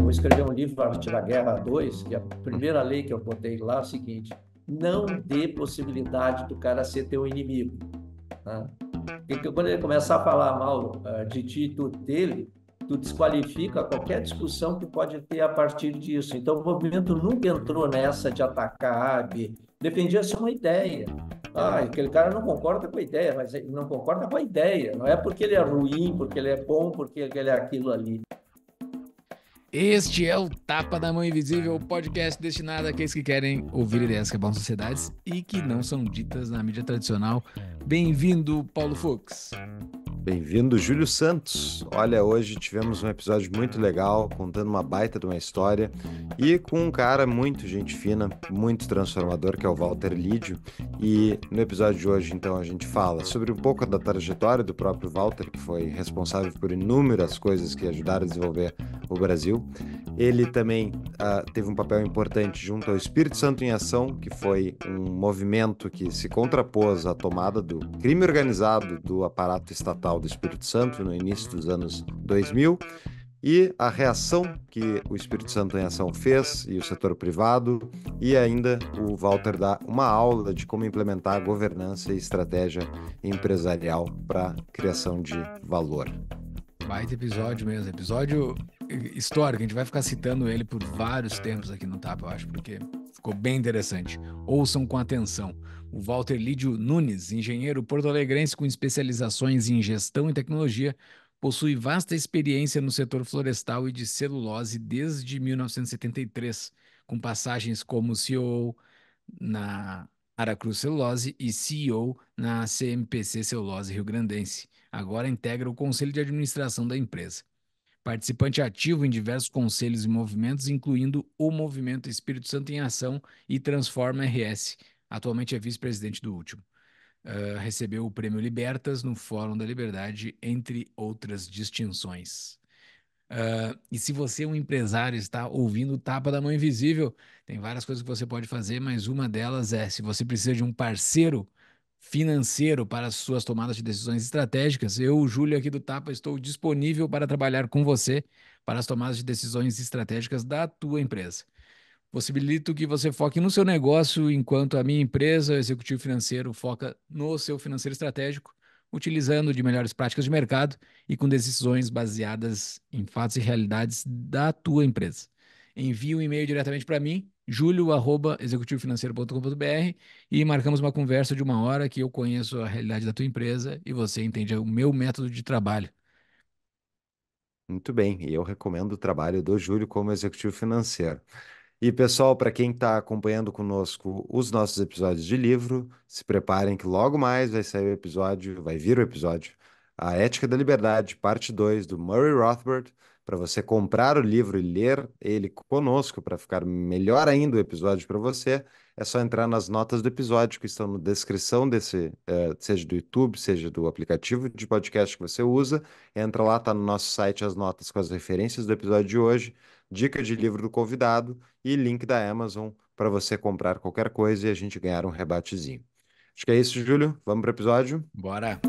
Vou escrever um livro, Arte da Guerra 2, e a primeira lei que eu botei lá é o seguinte: não dê possibilidade do cara ser teu inimigo. Né? Porque quando ele começar a falar mal uh, de ti e dele, tu desqualifica qualquer discussão que pode ter a partir disso. Então, o movimento nunca entrou nessa de atacar A, B. Defendia-se uma ideia. Ah, aquele cara não concorda com a ideia, mas ele não concorda com a ideia. Não é porque ele é ruim, porque ele é bom, porque ele é aquilo ali. Este é o Tapa da Mão Invisível, podcast destinado àqueles que querem ouvir ideias que abordam sociedades e que não são ditas na mídia tradicional. Bem-vindo, Paulo Fux. Bem-vindo, Júlio Santos. Olha, hoje tivemos um episódio muito legal, contando uma baita de uma história e com um cara muito gente fina, muito transformador, que é o Walter Lídio. E no episódio de hoje, então, a gente fala sobre um pouco da trajetória do próprio Walter, que foi responsável por inúmeras coisas que ajudaram a desenvolver o Brasil. Ele também uh, teve um papel importante junto ao Espírito Santo em Ação, que foi um movimento que se contrapôs à tomada do crime organizado do aparato estatal do Espírito Santo no início dos anos 2000 e a reação que o Espírito Santo em Ação fez e o setor privado e ainda o Walter dá uma aula de como implementar governança e estratégia empresarial para criação de valor. Baita episódio mesmo, episódio histórico, a gente vai ficar citando ele por vários tempos aqui no Tapa, eu acho, porque ficou bem interessante. Ouçam com atenção. O Walter Lídio Nunes, engenheiro porto-alegrense com especializações em gestão e tecnologia, possui vasta experiência no setor florestal e de celulose desde 1973, com passagens como CEO na Aracruz Celulose e CEO na CMPC Celulose Rio Grandense. Agora integra o conselho de administração da empresa. Participante ativo em diversos conselhos e movimentos, incluindo o Movimento Espírito Santo em Ação e Transforma RS. Atualmente é vice-presidente do último. Uh, recebeu o Prêmio Libertas no Fórum da Liberdade, entre outras distinções. Uh, e se você é um empresário está ouvindo o Tapa da Mão Invisível, tem várias coisas que você pode fazer, mas uma delas é, se você precisa de um parceiro financeiro para as suas tomadas de decisões estratégicas, eu, Júlio, aqui do Tapa, estou disponível para trabalhar com você para as tomadas de decisões estratégicas da tua empresa. Possibilito que você foque no seu negócio, enquanto a minha empresa, o executivo financeiro, foca no seu financeiro estratégico, utilizando de melhores práticas de mercado e com decisões baseadas em fatos e realidades da tua empresa. Envie um e-mail diretamente para mim, julio@executivofinanceiro.com.br e marcamos uma conversa de uma hora que eu conheço a realidade da tua empresa e você entende o meu método de trabalho. Muito bem, e eu recomendo o trabalho do Júlio como executivo financeiro. E pessoal, para quem está acompanhando conosco os nossos episódios de livro, se preparem que logo mais vai sair o episódio, vai vir o episódio A Ética da Liberdade, parte 2 do Murray Rothbard para você comprar o livro e ler ele conosco para ficar melhor ainda o episódio para você, é só entrar nas notas do episódio que estão na descrição desse, uh, seja do YouTube, seja do aplicativo de podcast que você usa. Entra lá, tá no nosso site as notas com as referências do episódio de hoje, dica de livro do convidado e link da Amazon para você comprar qualquer coisa e a gente ganhar um rebatezinho. Acho que é isso, Júlio. Vamos para o episódio? Bora!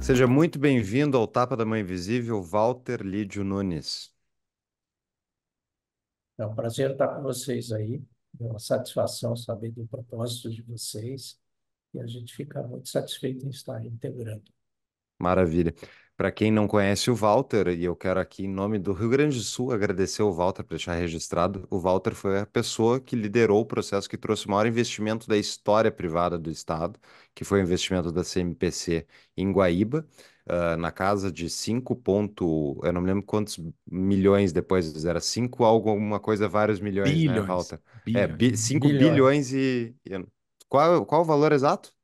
Seja muito bem-vindo ao Tapa da Mãe Invisível, Walter Lídio Nunes. É um prazer estar com vocês aí. É uma satisfação saber do propósito de vocês e a gente fica muito satisfeito em estar integrando. Maravilha. Para quem não conhece o Walter, e eu quero aqui, em nome do Rio Grande do Sul, agradecer o Walter por deixar registrado. O Walter foi a pessoa que liderou o processo que trouxe o maior investimento da história privada do Estado, que foi o investimento da CMPC em Guaíba, uh, na casa de 5 ponto, eu não me lembro quantos milhões depois, era 5 alguma coisa, vários milhões, bilhões, né, Walter? Bilhões. É, 5 bilhões, bilhões e, e... Qual, qual o valor exato?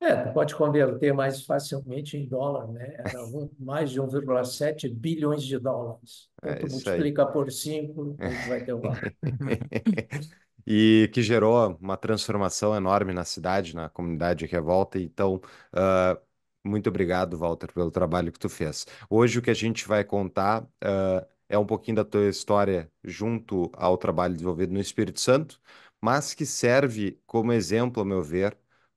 É, tu pode converter mais facilmente em dólar, né? Era um, mais de 1,7 bilhões de dólares. Então, é tu multiplica aí. por 5, a gente vai ter o valor. e que gerou uma transformação enorme na cidade, na comunidade aqui à volta. Então, uh, muito obrigado, Walter, pelo trabalho que tu fez. Hoje o que a gente vai contar uh, é um pouquinho da tua história junto ao trabalho desenvolvido no Espírito Santo, mas que serve como exemplo, a meu ver,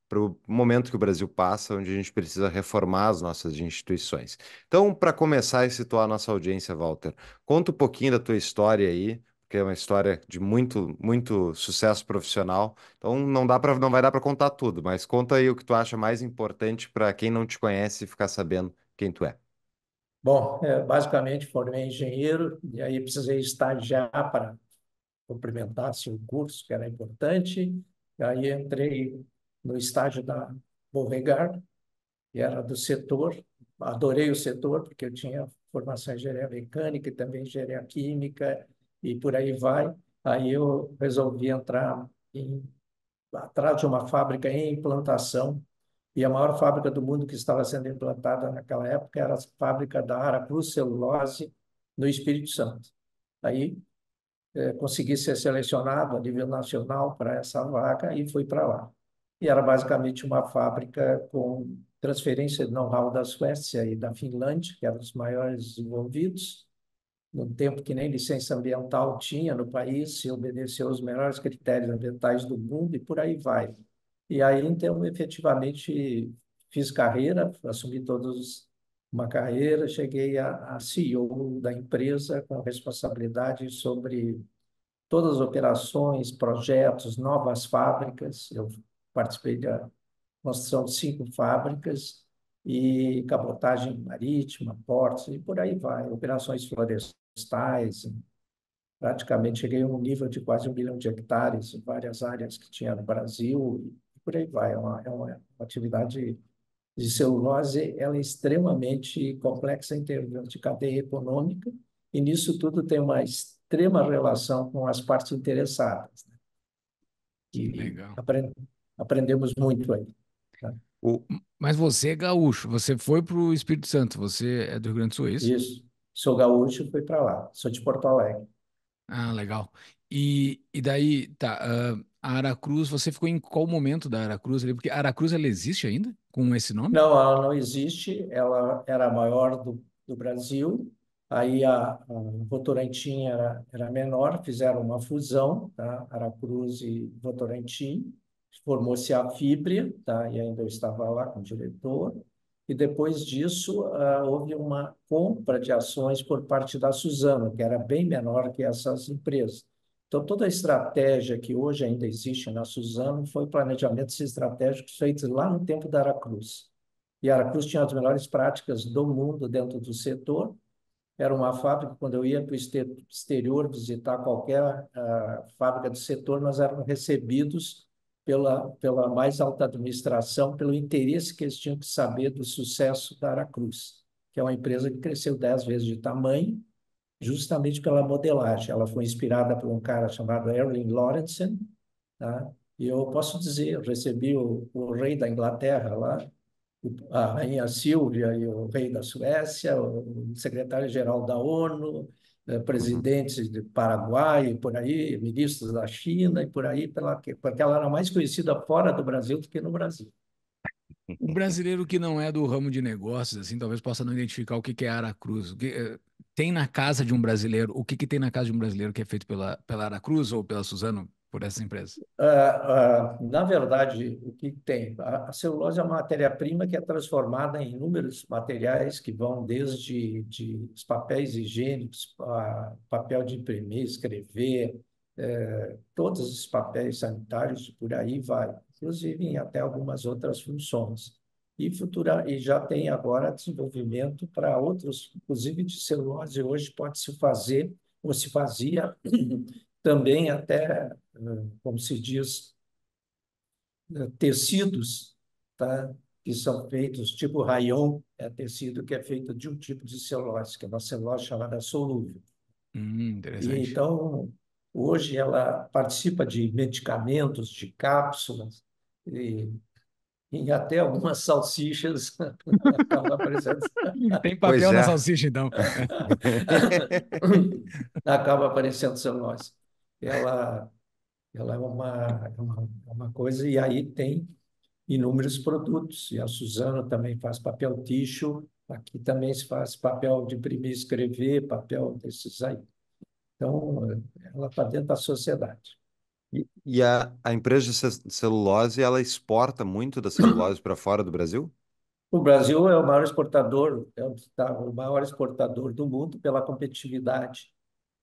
para o momento que o Brasil passa, onde a gente precisa reformar as nossas instituições. Então, para começar e situar a nossa audiência, Walter, conta um pouquinho da tua história aí, que é uma história de muito, muito sucesso profissional. Então não dá para, não vai dar para contar tudo, mas conta aí o que tu acha mais importante para quem não te conhece ficar sabendo quem tu é. Bom, é, basicamente formei engenheiro e aí precisei estagiar para complementar-se o curso, que era importante. E aí entrei no estágio da Beauregard, que era do setor. Adorei o setor, porque eu tinha formação em engenharia mecânica e também engenharia química e por aí vai. Aí eu resolvi entrar em, atrás de uma fábrica em implantação, e a maior fábrica do mundo que estava sendo implantada naquela época era a fábrica da Aracruz Celulose, no Espírito Santo. Aí é, consegui ser selecionado a nível nacional para essa vaga e fui para lá. E era basicamente uma fábrica com transferência de know-how da Suécia e da Finlândia, que eram os maiores envolvidos, no tempo que nem licença ambiental tinha no país, se obedeceu aos melhores critérios ambientais do mundo e por aí vai. E aí, então, efetivamente, fiz carreira, assumi todos uma carreira, cheguei a, a CEO da empresa com responsabilidade sobre todas as operações, projetos, novas fábricas. Eu participei da construção de cinco fábricas e cabotagem marítima, portos e por aí vai, operações florestais. Praticamente cheguei a um nível de quase um milhão de hectares em várias áreas que tinha no Brasil e por aí vai. É uma, é uma atividade de celulose, ela é extremamente complexa em termos de cadeia econômica e nisso tudo tem uma extrema relação com as partes interessadas. Né? E aprend, aprendemos muito aí. Tá? O... Mas você é gaúcho, você foi para o Espírito Santo, você é do Rio Grande do Sul, é isso? Isso, sou gaúcho e fui para lá, sou de Porto Alegre. Ah, legal. E, e daí, tá, uh, a Aracruz, você ficou em qual momento da Aracruz ali? Porque a Aracruz, ela existe ainda com esse nome? Não, ela não existe, ela era a maior do, do Brasil, aí a, a Votorantim era, era menor, fizeram uma fusão, tá? Aracruz e Votorantim, formou-se a Fibria, tá? e ainda eu estava lá como diretor, e depois disso uh, houve uma compra de ações por parte da Suzano, que era bem menor que essas empresas. Então, toda a estratégia que hoje ainda existe na Suzano foi planejamentos estratégicos feitos lá no tempo da Aracruz. E a Aracruz tinha as melhores práticas do mundo dentro do setor. Era uma fábrica, quando eu ia para o exterior visitar qualquer uh, fábrica do setor, nós éramos recebidos pela, pela mais alta administração, pelo interesse que eles tinham que saber do sucesso da Aracruz, que é uma empresa que cresceu dez vezes de tamanho, justamente pela modelagem. Ela foi inspirada por um cara chamado Erling Lorentzen, tá? e eu posso dizer, eu recebi o, o rei da Inglaterra lá, a rainha Silvia e o rei da Suécia, o secretário-geral da ONU, presidentes de Paraguai, e por aí, ministros da China e por aí, pela, porque ela era mais conhecida fora do Brasil do que no Brasil. O brasileiro que não é do ramo de negócios, assim, talvez possa não identificar o que é Aracruz. O que, eh, tem na casa de um brasileiro, o que, que tem na casa de um brasileiro que é feito pela, pela Aracruz ou pela Suzano? Por essa empresa? Uh, uh, na verdade, o que tem? A, a celulose é uma matéria-prima que é transformada em inúmeros materiais que vão desde de, os papéis higiênicos, a, papel de imprimir, escrever, é, todos os papéis sanitários, por aí vai, inclusive em até algumas outras funções. E, futura, e já tem agora desenvolvimento para outros, inclusive de celulose, hoje pode se fazer, ou se fazia também até, como se diz, tecidos, tá? que são feitos, tipo rayon, é tecido que é feito de um tipo de celulose, que é uma celulose chamada solúvel. Hum, interessante. E, então, hoje ela participa de medicamentos, de cápsulas, e e até algumas salsichas. Tem papel é. na salsicha, então. acaba aparecendo celulose ela, ela é uma, é uma, é uma coisa, e aí tem inúmeros produtos, e a Suzana também faz papel ticho, aqui também se faz papel de imprimir e escrever, papel desses aí. Então, ela está dentro da sociedade. E, e a, a empresa de celulose, ela exporta muito da celulose para fora do Brasil? O Brasil é o maior exportador, é o, tá, o maior exportador do mundo pela competitividade.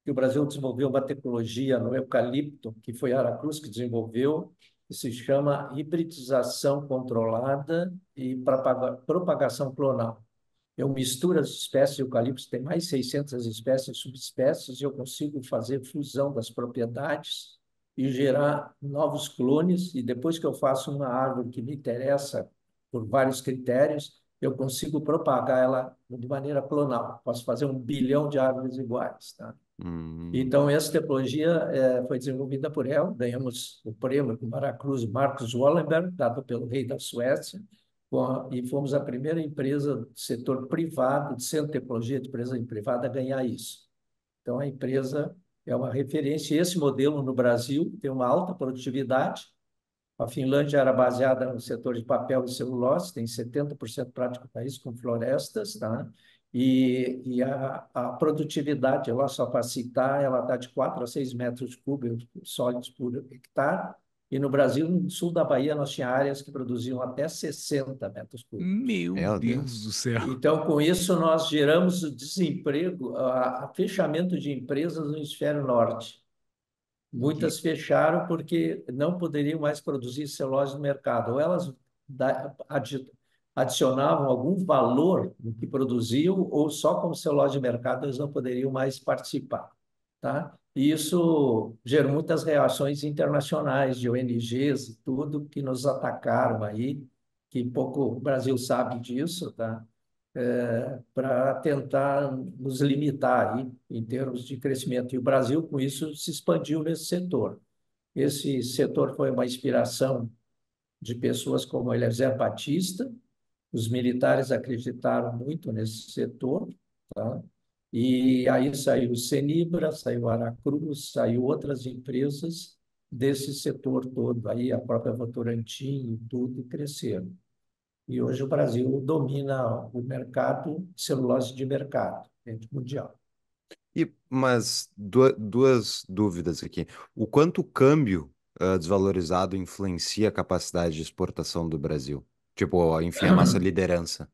E o Brasil desenvolveu uma tecnologia no eucalipto, que foi a Aracruz que desenvolveu, que se chama hibridização controlada e propagação clonal. Eu misturo as espécies de eucalipto, tem mais de 600 espécies e subespécies, e eu consigo fazer fusão das propriedades e gerar novos clones. E depois que eu faço uma árvore que me interessa por vários critérios, eu consigo propagar ela de maneira clonal. Posso fazer um bilhão de árvores iguais. Tá? Hum. Então, essa tecnologia é, foi desenvolvida por ela. Ganhamos o prêmio do Maracruz Marcos Wallenberg, dado pelo rei da Suécia, e fomos a primeira empresa do setor privado, de centro de tecnologia de empresa privada, a ganhar isso. Então, a empresa é uma referência. Esse modelo no Brasil tem uma alta produtividade. A Finlândia era baseada no setor de papel e celulose, tem 70% prático do país com florestas, tá? E, e a, a, produtividade, lá só para citar, ela está de 4 a 6 metros cúbicos sólidos por hectare, e no Brasil, no sul da Bahia, nós tínhamos áreas que produziam até 60 metros cúbicos. Meu, Meu Deus. Deus do céu. Então, com isso, nós geramos o desemprego, a, a fechamento de empresas no hemisfério norte. Muitas fecharam porque não poderiam mais produzir celulose no mercado. Ou elas adicionavam algum valor no que produziam, ou só como celulose de mercado eles não poderiam mais participar. Tá? E isso gerou muitas reações internacionais de ONGs e tudo que nos atacaram aí, que pouco o Brasil sabe disso, tá? É, para tentar nos limitar aí em termos de crescimento. E o Brasil, com isso, se expandiu nesse setor. Esse setor foi uma inspiração de pessoas como Eliezer Batista, os militares acreditaram muito nesse setor, tá? E aí saiu o Senibra, saiu Aracruz, saiu outras empresas desse setor todo, aí a própria Votorantim e tudo cresceram. E hoje o Brasil domina o mercado celulose de mercado mundial. E, mas duas, dúvidas aqui. O quanto o câmbio uh, desvalorizado influencia a capacidade de exportação do Brasil? Tipo, enfim, a nossa liderança.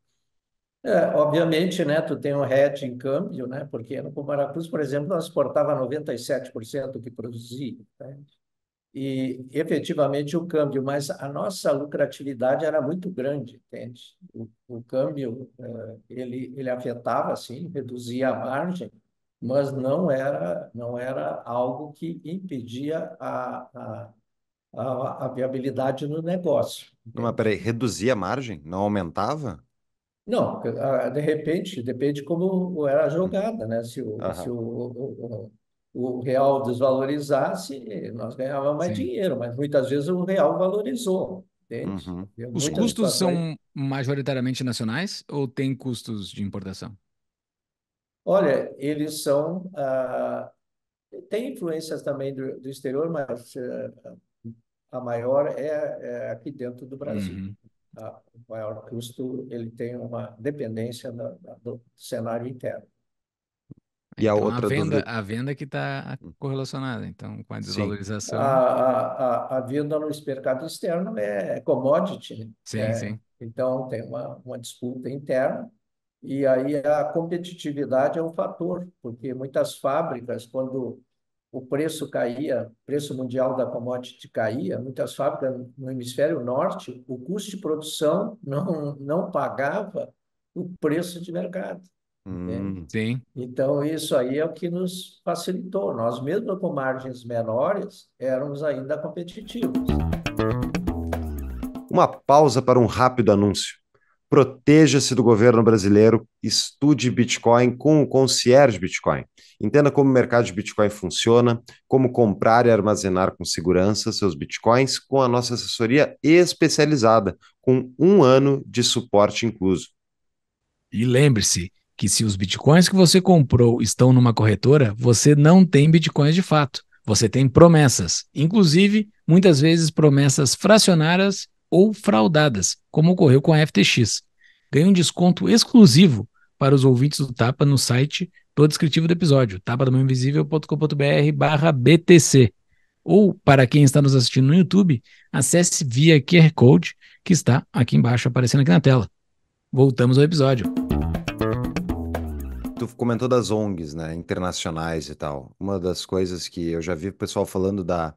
É, obviamente, né, tu tem um hedge em câmbio, né, porque no Maracruz, por exemplo, nós exportava 97% do que produzia, né? e efetivamente o câmbio, mas a nossa lucratividade era muito grande, entende? O, o câmbio, é, ele, ele afetava, sim, reduzia a margem, mas não era, não era algo que impedia a, a, a, a viabilidade no negócio. Não, mas peraí, reduzia a margem? Não aumentava? Não, de repente, depende como era a jogada, né? Se o, se o, o, o real desvalorizasse, nós ganhávamos mais Sim. dinheiro, mas muitas vezes o real valorizou. Entende? Uhum. Os custos são majoritariamente nacionais ou tem custos de importação? Olha, eles são. Ah, tem influências também do, do exterior, mas ah, a maior é, é, aqui dentro do Brasil. Uhum o maior custo ele tem uma dependência do, do cenário interno. E a então, outra a venda, do... a venda que está correlacionada, então, com a desvalorização. A, a, a, venda no mercado externo é commodity. Né? Sim, é, sim. Então, tem uma, uma disputa interna, e aí a competitividade é um fator, porque muitas fábricas, quando o preço caía, o preço mundial da commodity caía, muitas fábricas no hemisfério norte, o custo de produção não, não pagava o preço de mercado. Hum, sim. Então, isso aí é o que nos facilitou. Nós, mesmo com margens menores, éramos ainda competitivos. Uma pausa para um rápido anúncio. Proteja-se do governo brasileiro, estude Bitcoin com o concierge Bitcoin. Entenda como o mercado de Bitcoin funciona, como comprar e armazenar com segurança seus Bitcoins com a nossa assessoria especializada, com um ano de suporte incluso. E lembre-se que se os Bitcoins que você comprou estão numa corretora, você não tem Bitcoins de fato. Você tem promessas, inclusive muitas vezes promessas fracionárias ou fraudadas, como ocorreu com a FTX. Ganhe um desconto exclusivo para os ouvintes do Tapa no site do descritivo do episódio, tapadomainvisível.com.br barra BTC. Ou, para quem está nos assistindo no YouTube, acesse via QR Code que está aqui embaixo aparecendo aqui na tela. Voltamos ao episódio. Tu comentou das ONGs, né, internacionais e tal. Uma das coisas que eu já vi o pessoal falando da,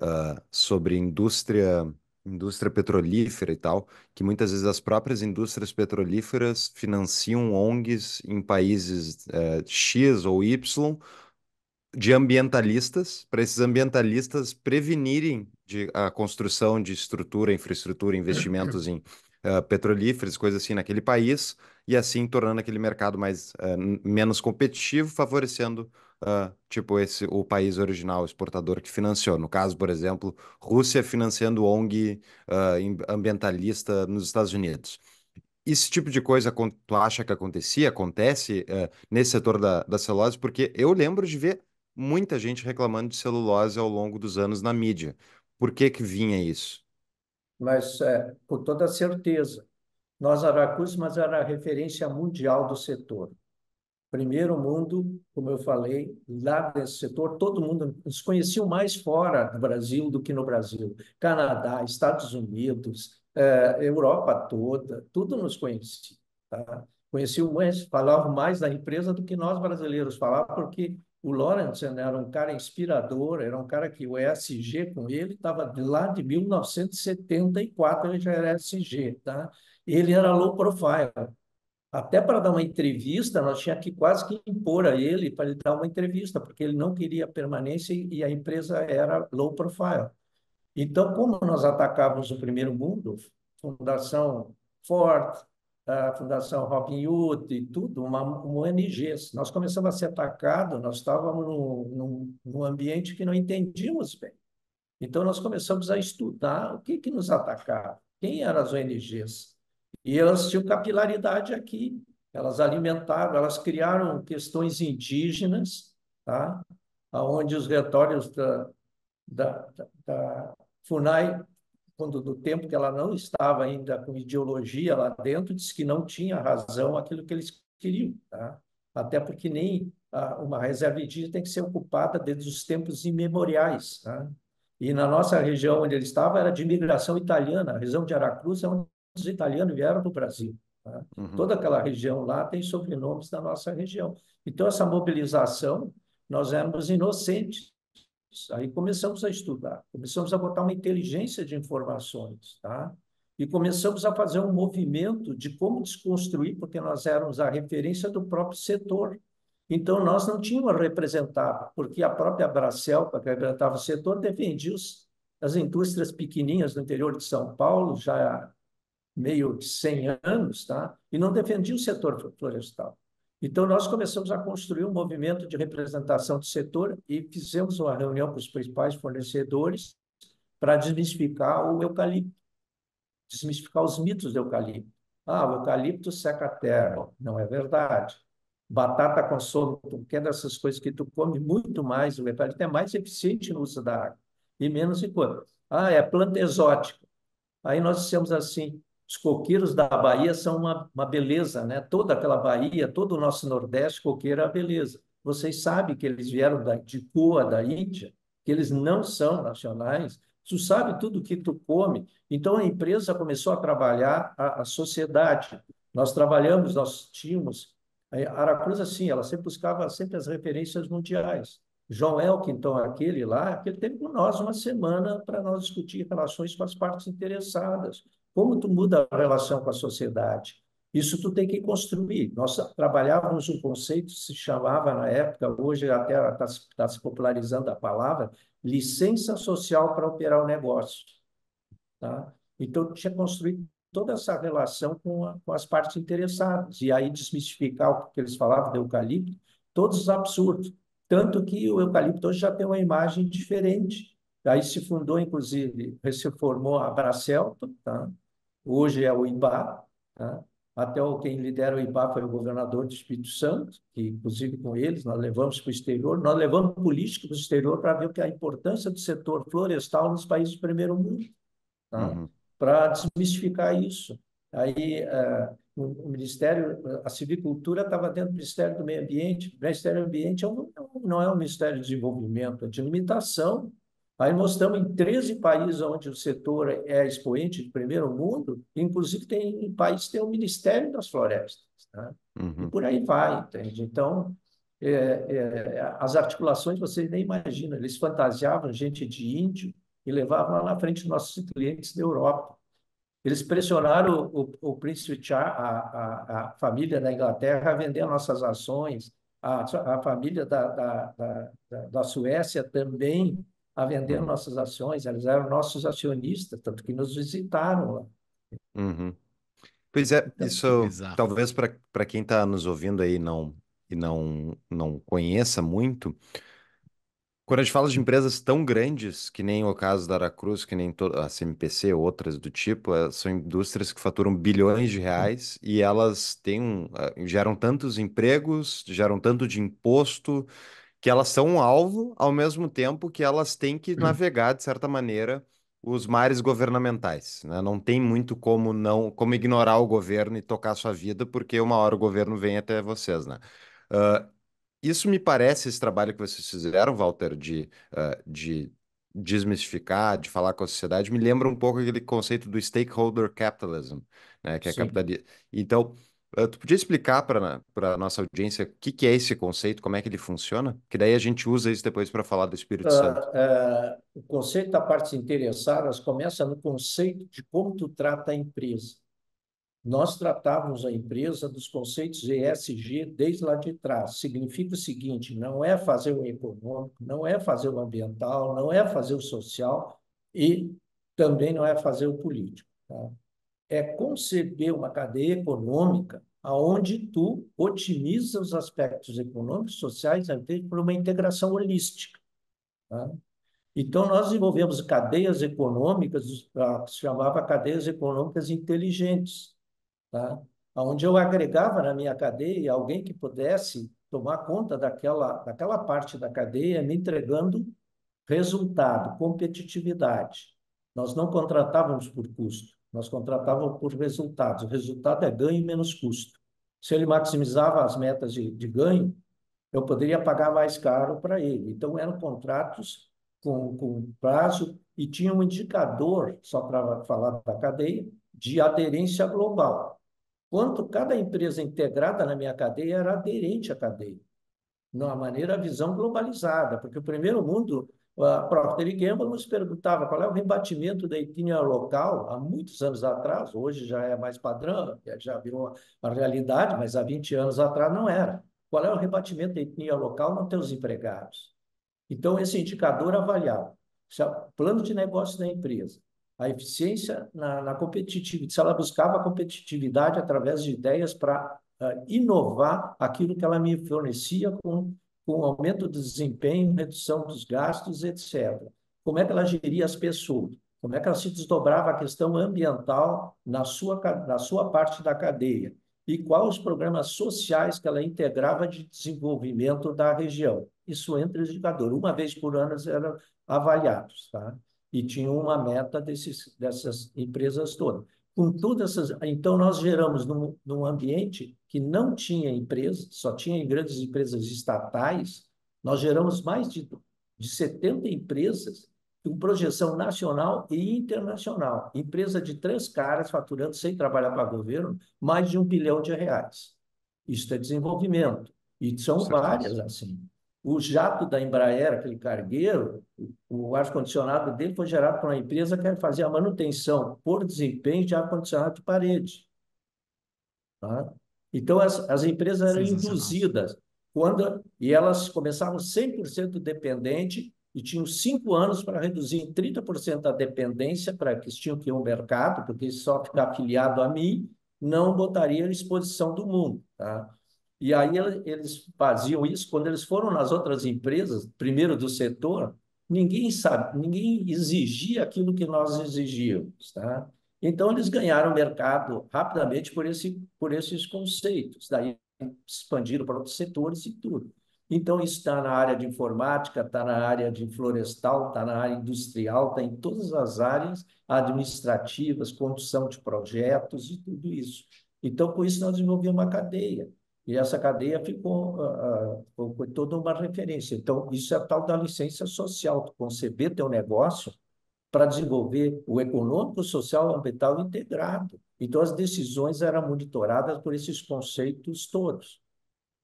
uh, sobre indústria indústria petrolífera e tal, que muitas vezes as próprias indústrias petrolíferas financiam ONGs em países uh, X ou Y de ambientalistas, para esses ambientalistas prevenirem de, a construção de estrutura, infraestrutura, investimentos em uh, petrolíferos, coisas assim naquele país, e assim tornando aquele mercado mais uh, menos competitivo, favorecendo tipo esse o país original exportador que financiou. No caso, por exemplo, Rússia financiando ONG ambientalista nos Estados Unidos esse tipo de coisa tu acha que acontecia, acontece nesse setor da, da celulose? Porque eu lembro de ver muita gente reclamando de celulose ao longo dos anos na mídia. Por que que vinha isso? Mas, é, com toda certeza, nós, Aracruz, mas era a referência mundial do setor. Primeiro mundo, como eu falei, lá nesse setor, todo mundo nos conhecia mais fora do Brasil do que no Brasil. Canadá, Estados Unidos, é, Europa toda, tudo nos conhecia. Tá? Conheciam mais, falavam mais da empresa do que nós brasileiros falavam, porque o Lawrence era um cara inspirador, era um cara que o ESG com ele estava lá de 1974, ele já era ESG, tá? Ele era low profile. Até para dar uma entrevista, nós tínhamos que quase que impor a ele para ele dar uma entrevista, porque ele não queria permanência e a empresa era low profile. Então, como nós atacávamos o primeiro mundo, Fundação Ford, a Fundação Robin Hood e tudo, uma, uma ONG. Nós começamos a ser atacados, nós estávamos num, num, num, ambiente que não entendíamos bem. Então, nós começamos a estudar o que, que nos atacava, quem eram as ONGs. E elas tinham capilaridade aqui, elas alimentavam, elas criaram questões indígenas, tá? onde os relatórios da, da, da, da FUNAI quando do tempo que ela não estava ainda com ideologia lá dentro, disse que não tinha razão aquilo que eles queriam, tá? Até porque nem uma reserva indígena tem que ser ocupada desde os tempos imemoriais, tá? E na nossa região onde ele estava era de imigração italiana, a região de Aracruz é onde os italianos vieram do Brasil. Tá? Uhum. Toda aquela região lá tem sobrenomes da nossa região. Então, essa mobilização, nós éramos inocentes Aí começamos a estudar, começamos a botar uma inteligência de informações, tá? E começamos a fazer um movimento de como desconstruir, porque nós éramos a referência do próprio setor. Então, nós não tínhamos representado, porque a própria Bracel, que representava o setor, defendia os, as indústrias pequenininhas do interior de São Paulo, já meio de 100 anos, tá? e não defendia o setor florestal. Então, nós começamos a construir um movimento de representação do setor e fizemos uma reunião com os principais fornecedores para desmistificar o eucalipto, desmistificar os mitos do eucalipto. Ah, o eucalipto seca a terra. Não é verdade. Batata consome qualquer dessas coisas que tu come muito mais, o eucalipto é mais eficiente no uso da água e menos em. Ah, é planta exótica. Aí nós dissemos assim, os coqueiros da Bahia são uma, uma beleza, né? Toda aquela Bahia, todo o nosso Nordeste, coqueiro é a beleza. Vocês sabem que eles vieram da, de Goa, da Índia, que eles não são nacionais. Tu sabe tudo o que tu come. Então, a empresa começou a trabalhar a, a sociedade. Nós trabalhamos, nós tínhamos... A Aracruz, assim, ela sempre buscava sempre as referências mundiais. João Elkington, aquele lá, que teve com nós uma semana para nós discutir relações com as partes interessadas, como tu muda a relação com a sociedade? Isso tu tem que construir. Nós trabalhávamos um conceito que se chamava na época, hoje até está tá se popularizando a palavra, licença social para operar o negócio. Tá? Então, tinha construído toda essa relação com, a, com, as partes interessadas. E aí desmistificar o que eles falavam do eucalipto, todos os absurdos. Tanto que o eucalipto hoje já tem uma imagem diferente. Aí se fundou, inclusive, se formou a Bracelto, tá? Hoje é o IBA, tá? até o, quem lidera o IBA foi o governador do Espírito Santo, que inclusive com eles nós levamos para o exterior, nós levamos política para o exterior para ver o que é a importância do setor florestal nos países do primeiro mundo, tá? uhum. para desmistificar isso. Aí uh, o Ministério, a Civicultura estava dentro do Ministério do Meio Ambiente, o Ministério do Ambiente é um, não é um Ministério de Desenvolvimento, é de limitação Aí nós estamos em 13 países onde o setor é expoente de primeiro mundo, inclusive tem países que tem o Ministério das Florestas, né? uhum. e por aí vai, entende? Então, é, é, as articulações vocês nem imaginam, eles fantasiavam gente de índio e levavam lá na frente nossos clientes da Europa. Eles pressionaram o, o, o príncipe Charles, a, a, a, família da Inglaterra a vender nossas ações, a, a família da, da, da, da Suécia também a vender uhum. nossas ações, eles eram nossos acionistas, tanto que nos visitaram lá. Uhum. Pois é, então, isso Exato. talvez para quem está nos ouvindo aí não, e não, não conheça muito, quando a gente fala de empresas tão grandes, que nem o caso da Aracruz, que nem a CMPC, outras do tipo, eh, são indústrias que faturam bilhões de reais e elas têm, eh, geram tantos empregos, geram tanto de imposto, que elas são um alvo, ao mesmo tempo que elas têm que navegar, de certa maneira, os mares governamentais, né? Não tem muito como não, como ignorar o governo e tocar sua vida, porque uma hora o governo vem até vocês, né? Uh, isso me parece, esse trabalho que vocês fizeram, Walter, de, uh, de desmistificar, de falar com a sociedade, me lembra um pouco aquele conceito do stakeholder capitalism, né, que é capitalismo. Então, tu podia explicar para a nossa audiência o que, que é esse conceito, como é que ele funciona? Que daí a gente usa isso depois para falar do Espírito uh, Santo. o conceito da partes interessadas começa no conceito de como tu trata a empresa nós tratávamos a empresa dos conceitos ESG desde lá de trás. Significa o seguinte: não é fazer o econômico, não é fazer o ambiental, não é fazer o social e também não é fazer o político. Tá? É conceber uma cadeia econômica aonde tu otimiza os aspectos econômicos, sociais, por uma integração holística. Tá? Então, nós desenvolvemos cadeias econômicas, se chamava cadeias econômicas inteligentes, tá? onde eu agregava na minha cadeia alguém que pudesse tomar conta daquela, daquela parte da cadeia, me entregando resultado, competitividade. Nós não contratávamos por custo, nós contratávamos por resultados. O resultado é ganho menos custo. Se ele maximizava as metas de, de ganho, eu poderia pagar mais caro para ele. Então, eram contratos com, com prazo e tinha um indicador, só para falar da cadeia, de aderência global quanto cada empresa integrada na minha cadeia era aderente à cadeia, numa maneira, visão globalizada, porque o primeiro mundo, a Procter Gamble nos perguntava qual é o rebatimento da etnia local há muitos anos atrás, hoje já é mais padrão, já virou uma realidade, mas há 20 anos atrás não era. Qual é o rebatimento da etnia local nos teus empregados? Então, esse indicador avaliava o plano de negócio da empresa, a eficiência na, na competitividade, se ela buscava competitividade através de ideias para uh, inovar aquilo que ela me fornecia com, com aumento do desempenho, redução dos gastos, etc. Como é que ela geria as pessoas? Como é que ela se desdobrava a questão ambiental na sua, na sua parte da cadeia? E quais os programas sociais que ela integrava de desenvolvimento da região? Isso entre os indicadores. Uma vez por ano eram avaliados. Tá? e tinham uma meta desses, dessas empresas todas. Com todas essas, então nós geramos num, num ambiente que não tinha empresas, só tinha grandes empresas estatais, nós geramos mais de, de 70 empresas com projeção nacional e internacional. Empresa de três caras faturando, sem trabalhar para o governo, mais de um bilhão de reais. Isso é desenvolvimento. E são várias assim. O jato da Embraer, aquele cargueiro, o ar-condicionado dele foi gerado por uma empresa que fazia a manutenção por desempenho de ar-condicionado de parede. Tá? Então, as, as empresas eram induzidas quando e elas começavam 100% dependente e tinham cinco anos para reduzir em 30% a dependência para que tinham que ir ao mercado, porque só ficar afiliado a mim não botaria à exposição do mundo. Tá? E aí eles faziam isso quando eles foram nas outras empresas, primeiro do setor, ninguém sabe, ninguém exigia aquilo que nós exigíamos, tá? Então eles ganharam mercado rapidamente por esse por esses conceitos, daí expandiram para outros setores e tudo. Então isso está na área de informática, está na área de florestal, está na área industrial, está em todas as áreas administrativas, condução de projetos e tudo isso. Então com isso nós desenvolvemos uma cadeia E essa cadeia ficou, uh, foi toda uma referência. Então, isso é tal da licença social, conceber teu negócio para desenvolver o econômico, social e ambiental integrado. Então, as decisões eram monitoradas por esses conceitos todos.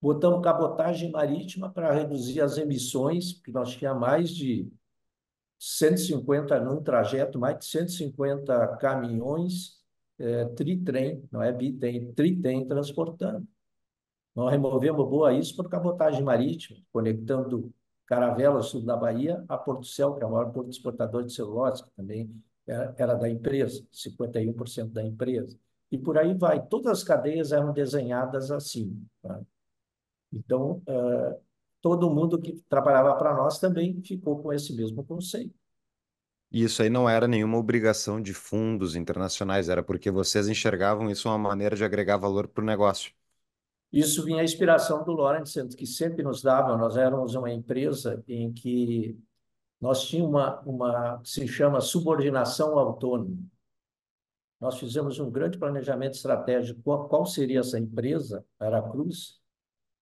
Botamos cabotagem marítima para reduzir as emissões, porque nós tínhamos mais de 150 num trajeto, mais de 150 caminhões, é, tritrem, não é bitrem, tritrem transportando. Nós removemos Boa isso por cabotagem marítima, conectando Caravela, sul da Bahia, a Porto Céu, que é o maior porto exportador de celulose, que também era, era da empresa, 51% da empresa. E por aí vai. Todas as cadeias eram desenhadas assim. Tá? Então, uh, todo mundo que trabalhava para nós também ficou com esse mesmo conceito. E isso aí não era nenhuma obrigação de fundos internacionais, era porque vocês enxergavam isso uma maneira de agregar valor para o negócio. Isso vinha a inspiração do Lawrence, que sempre nos dava, nós éramos uma empresa em que nós tínhamos uma, uma que se chama subordinação autônoma. Nós fizemos um grande planejamento estratégico, qual, qual seria essa empresa, a Cruz,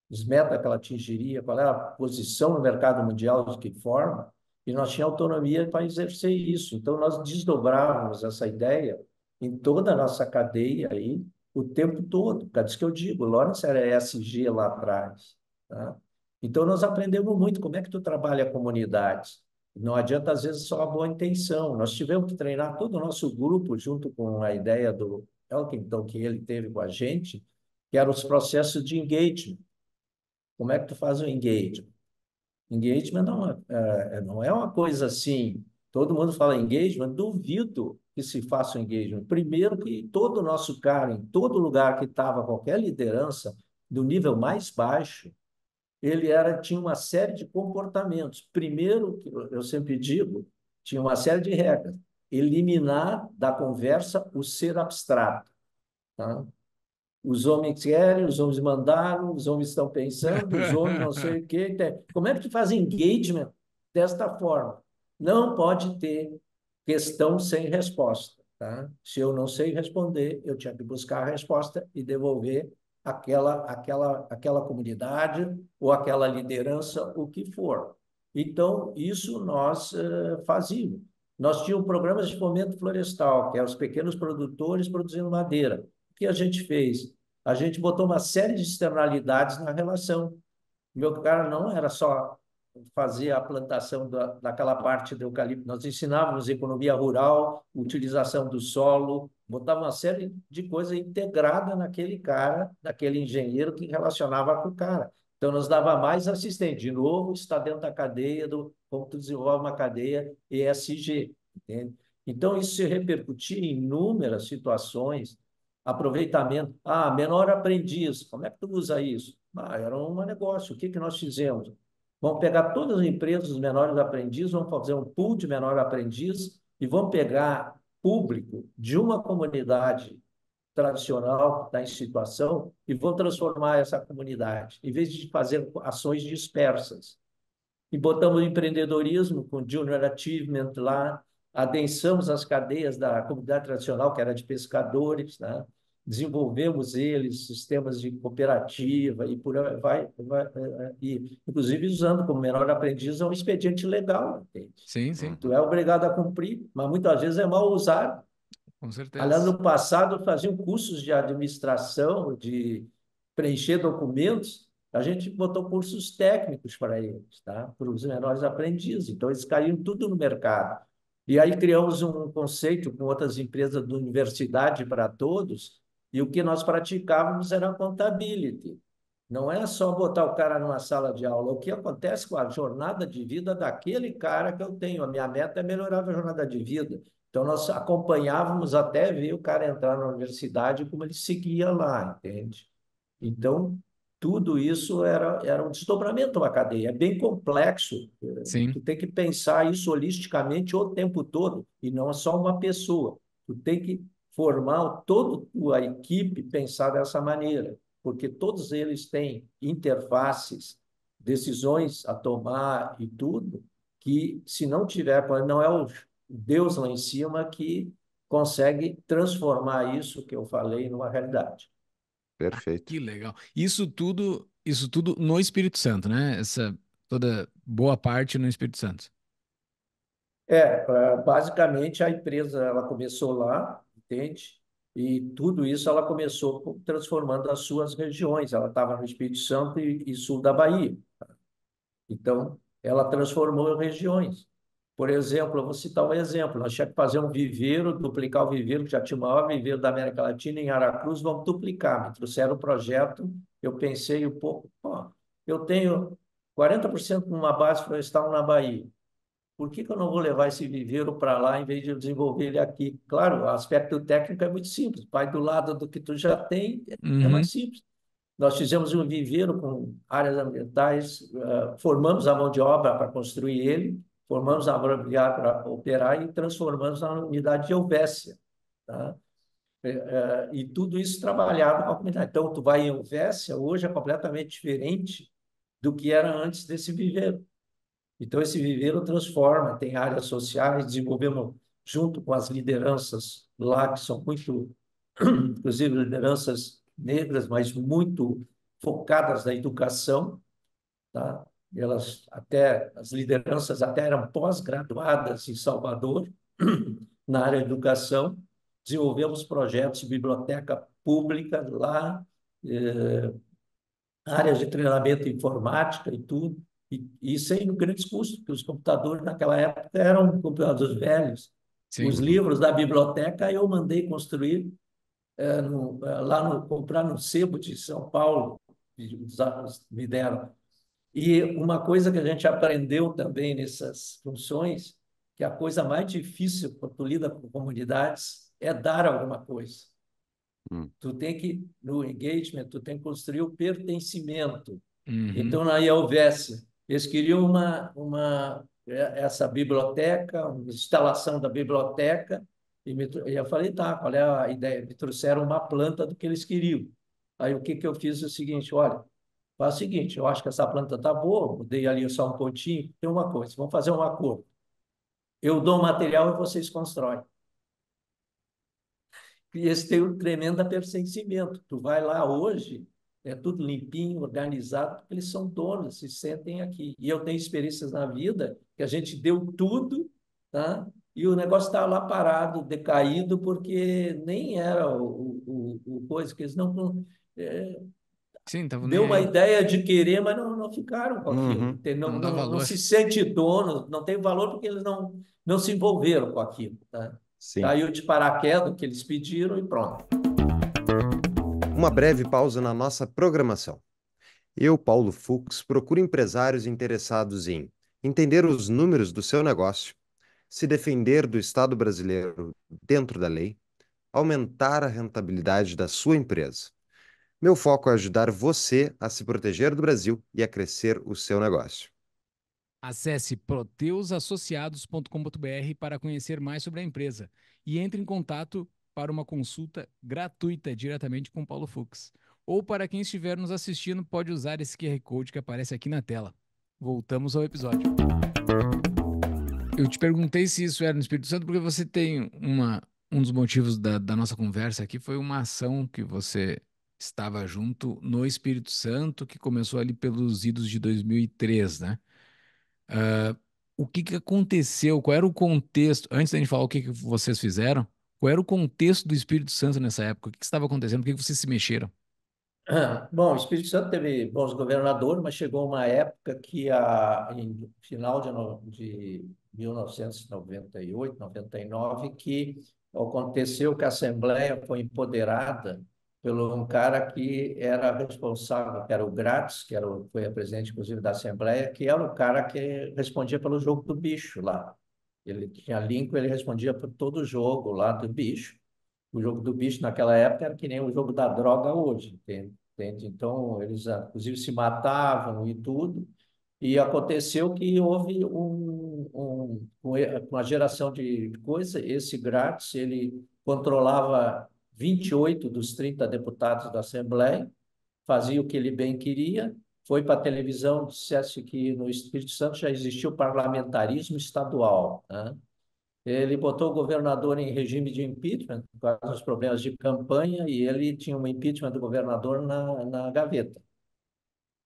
os metas que ela atingiria, qual era a posição no mercado mundial, de que forma, e nós tínhamos autonomia para exercer isso. Então, nós desdobrávamos essa ideia em toda a nossa cadeia aí, o tempo todo. Por isso que eu digo, Lawrence era ESG lá atrás. Tá? Então, nós aprendemos muito como é que tu trabalha comunidades. Não adianta, às vezes, só a boa intenção. Nós tivemos que treinar todo o nosso grupo, junto com a ideia do Elkington, que ele teve com a gente, que eram os processos de engagement. Como é que tu faz o engagement? Engagement não é, é não é uma coisa assim, todo mundo fala engagement, duvido que se faça o engagement. Primeiro que todo o nosso cara, em todo lugar que estava qualquer liderança, do nível mais baixo, ele era tinha uma série de comportamentos. Primeiro, eu sempre digo, tinha uma série de regras. Eliminar da conversa o ser abstrato. Tá? Os homens querem, os homens mandaram, os homens estão pensando, os homens não sei o quê. Como é que tu faz engagement desta forma? Não pode ter questão sem resposta. Tá? Se eu não sei responder, eu tinha que buscar a resposta e devolver aquela, aquela, aquela comunidade ou aquela liderança, o que for. Então, isso nós uh, fazíamos. Nós tínhamos programas de fomento florestal, que é os pequenos produtores produzindo madeira. O que a gente fez? A gente botou uma série de externalidades na relação. Meu cara não era só fazer a plantação da, daquela parte do eucalipto. Nós ensinávamos economia rural, utilização do solo, botava uma série de coisas integrada naquele cara, naquele engenheiro que relacionava com o cara. Então, nos dava mais assistente. De novo, está dentro da cadeia do como tu desenvolve uma cadeia ESG. Entende? Então, isso se repercutia em inúmeras situações. Aproveitamento. Ah, menor aprendiz. Como é que tu usa isso? Ah, era um negócio. O que, que nós fizemos? Vamos pegar todas as empresas dos menores aprendizes, vamos fazer um pool de menor aprendiz e vamos pegar público de uma comunidade tradicional em situação e vamos transformar essa comunidade, em vez de fazer ações dispersas. E botamos empreendedorismo com Junior Achievement lá, adensamos as cadeias da comunidade tradicional, que era de pescadores, né? Desenvolvemos eles, sistemas de cooperativa e por vai, vai é, é, e, inclusive usando como menor aprendiz é um expediente legal, entende? Sim, sim. Tu é obrigado a cumprir, mas muitas vezes é mal usado. Com certeza. Aliás, no passado faziam cursos de administração, de preencher documentos, a gente botou cursos técnicos para eles, tá? Para os menores aprendizes. Então, eles caíram tudo no mercado. E aí criamos um conceito com outras empresas da universidade para todos, e o que nós praticávamos era contabilidade. Não é só botar o cara numa sala de aula. O que acontece com a jornada de vida daquele cara que eu tenho? A minha meta é melhorar a jornada de vida. Então, nós acompanhávamos até ver o cara entrar na universidade como ele seguia lá, entende? Então, tudo isso era, era um desdobramento da cadeia. É bem complexo. Sim. Tu tem que pensar isso holisticamente o tempo todo, e não é só uma pessoa. Tu tem que formar toda a equipe pensar dessa maneira, porque todos eles têm interfaces, decisões a tomar e tudo, que se não tiver, não é o Deus lá em cima que consegue transformar isso que eu falei numa realidade. Perfeito. Que legal. Isso tudo, isso tudo no Espírito Santo, né? Essa toda boa parte no Espírito Santo. É, é, basicamente a empresa ela começou lá, entende? E tudo isso ela começou transformando as suas regiões. Ela estava no Espírito Santo e, e sul da Bahia. Então, ela transformou regiões. Por exemplo, eu vou citar um exemplo. Nós tínhamos que fazer um viveiro, duplicar o viveiro, que já tinha o maior viveiro da América Latina, em Aracruz, vamos duplicar. Me trouxeram o projeto, eu pensei um pouco, pô, eu tenho 40% numa base florestal na Bahia. Por que, que eu não vou levar esse viveiro para lá em vez de desenvolver ele aqui? Claro, o aspecto técnico é muito simples. Vai do lado do que tu já tem, é, é Uhum. mais simples. Nós fizemos um viveiro com áreas ambientais, uh, formamos a mão de obra para construir ele, formamos a mão de obra para operar e transformamos na unidade de Elvésia. Tá? Uh, e tudo isso trabalhado com a comunidade. Então, tu vai em Elvésia, hoje é completamente diferente do que era antes desse viveiro. Então, esse viveiro transforma, tem áreas sociais, desenvolvemos junto com as lideranças lá, que são muito, inclusive lideranças negras, mas muito focadas na educação, tá? Elas até as lideranças até eram pós-graduadas em Salvador na área de educação. Desenvolvemos projetos de biblioteca pública lá, eh, áreas de treinamento informática e tudo, e, e sem grandes custos, porque os computadores naquela época eram computadores velhos. Sim. Os livros da biblioteca eu mandei construir é, no, lá no comprar no sebo de São Paulo, me deram. E uma coisa que a gente aprendeu também nessas funções, que a coisa mais difícil quando tu lida com comunidades é dar alguma coisa. Hum. Tu tem que, no engagement, tu tem que construir o pertencimento. Uhum. Então, na IELVS, eles queriam uma, uma, essa biblioteca, uma instalação da biblioteca, e, me, e eu falei, tá, qual é a ideia? Me trouxeram uma planta do que eles queriam. Aí o que, que eu fiz é o seguinte, olha, faz o seguinte, eu acho que essa planta tá boa, mudei ali só um pontinho, tem uma coisa, vamos fazer um acordo. Eu dou o material e vocês constroem. E esse tem um tremendo pertencimento. Tu vai lá hoje, é tudo limpinho, organizado, porque eles são donos, se sentem aqui. E eu tenho experiências na vida que a gente deu tudo, tá? E o negócio está lá parado, decaído, porque nem era o, o, o coisa que eles não. É, Sim, tava deu nem uma aí. ideia de querer, mas não, não ficaram com aquilo. Uhum. Tem- Não, Não não, não se sente dono, não tem valor porque eles não, não se envolveram com aquilo. Tá? Sim. Caiu de paraquedas que eles pediram e pronto. Uma breve pausa na nossa programação. Eu, Paulo Fux, procuro empresários interessados em entender os números do seu negócio, se defender do Estado brasileiro dentro da lei, aumentar a rentabilidade da sua empresa. Meu foco é ajudar você a se proteger do Brasil e a crescer o seu negócio. Acesse proteusassociados.com.br para conhecer mais sobre a empresa e entre em contato para uma consulta gratuita diretamente com Paulo Fux. Ou para quem estiver nos assistindo, pode usar esse QR Code que aparece aqui na tela. Voltamos ao episódio. Eu te perguntei se isso era no Espírito Santo porque você tem uma, um dos motivos da, da nossa conversa aqui foi uma ação que você estava junto no Espírito Santo que começou ali pelos idos de 2003, né? Ah, o que que aconteceu? Qual era o contexto? Antes da gente falar o que que vocês fizeram, qual era o contexto do Espírito Santo nessa época? O que estava acontecendo? Por que vocês se mexeram? Ah, Bom, o Espírito Santo teve bons governadores, mas chegou uma época que, a, em final de, de 1998, 99, que aconteceu que a Assembleia foi empoderada pelo um cara que era responsável, que era o Gratz, que era o, foi presidente, inclusive, da Assembleia, que era o cara que respondia pelo jogo do bicho lá. Ele tinha Lincoln, ele respondia por todo o jogo lá do bicho o jogo do bicho naquela época era que nem o jogo da droga hoje, entende? Então, eles, ah, inclusive, se matavam e tudo. E aconteceu que houve um, um, com e- com a geração de coisa, esse Gratz, ele controlava 28 dos 30 deputados da Assembleia, fazia o que ele bem queria, foi para a televisão, dissesse que no Espírito Santo já existia o parlamentarismo estadual, né? ele botou o governador em regime de impeachment, por causa dos problemas de campanha, e ele tinha um impeachment do governador na, na gaveta.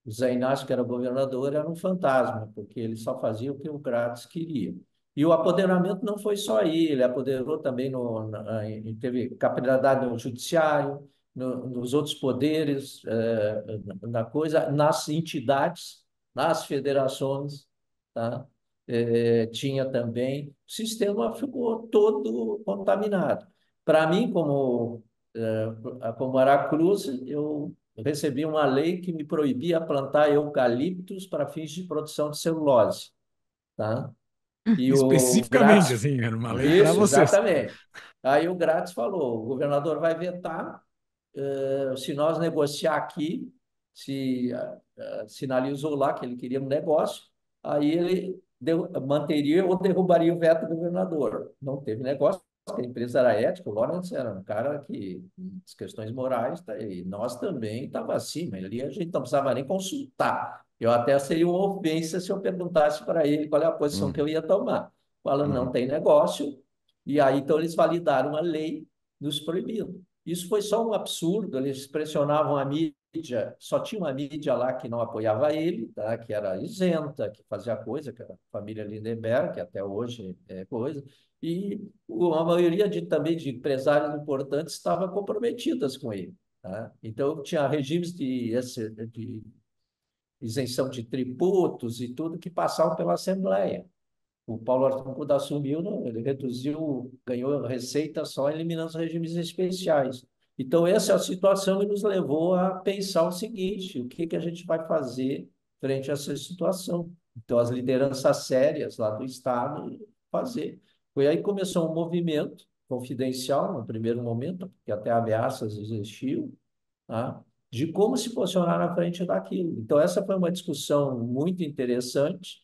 O Zé Inácio, que era governador, era um fantasma, porque ele só fazia o que o Grátis queria. E o apoderamento não foi só aí, ele apoderou também, no, na, teve capilaridade no judiciário, no, nos outros poderes, é, na coisa, nas entidades, nas federações, tá? É, tinha também, o sistema ficou todo contaminado. Para mim, como, é, como Aracruz, eu recebi uma lei que me proibia plantar eucaliptos para fins de produção de celulose. Tá? E Especificamente, Grátis, assim, era uma lei para vocês. Exatamente. Aí o Grátis falou: o governador vai vetar, uh, se nós negociar aqui, se uh, sinalizou lá que ele queria um negócio, aí ele deu, manteria ou derrubaria o veto do governador. Não teve negócio, porque a empresa era ética, o Lawrence era um cara que, as questões morais, tá, e nós também estava acima, ali a gente não precisava nem consultar. Eu até seria uma ofensa se eu perguntasse para ele qual é a posição hum. que eu ia tomar. Falando, hum. não tem negócio, e aí então eles validaram a lei nos proibindo. Isso foi só um absurdo, eles pressionavam a mídia, só tinha uma mídia lá que não apoiava ele, tá? que era isenta, que fazia coisa, que era a família Lindenberg, que até hoje é coisa, e a maioria de, também de empresários importantes estava comprometidas com ele. Tá? Então, tinha regimes de, de isenção de tributos e tudo que passavam pela Assembleia. O Paulo Arthur assumiu, não, ele reduziu, ganhou receita só eliminando os regimes especiais. Então, essa é a situação que nos levou a pensar o seguinte: o que, que a gente vai fazer frente a essa situação? Então, as lideranças sérias lá do Estado fazer. Foi aí que começou um movimento confidencial, no primeiro momento, porque até ameaças existiam, tá? de como se posicionar na frente daquilo. Então, essa foi uma discussão muito interessante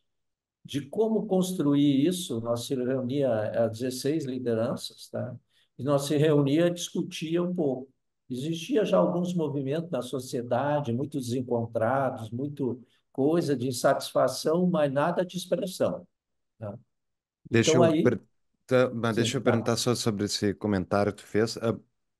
de como construir isso. Nós se reunia a 16 lideranças, tá? e nós se reunia e discutia um pouco. Existia já alguns movimentos na sociedade, muito desencontrados, muito coisa de insatisfação, mas nada de expressão. Tá? Deixa então, eu aí... Tá, mas Sim, deixa eu tá. perguntar só sobre esse comentário que tu fez.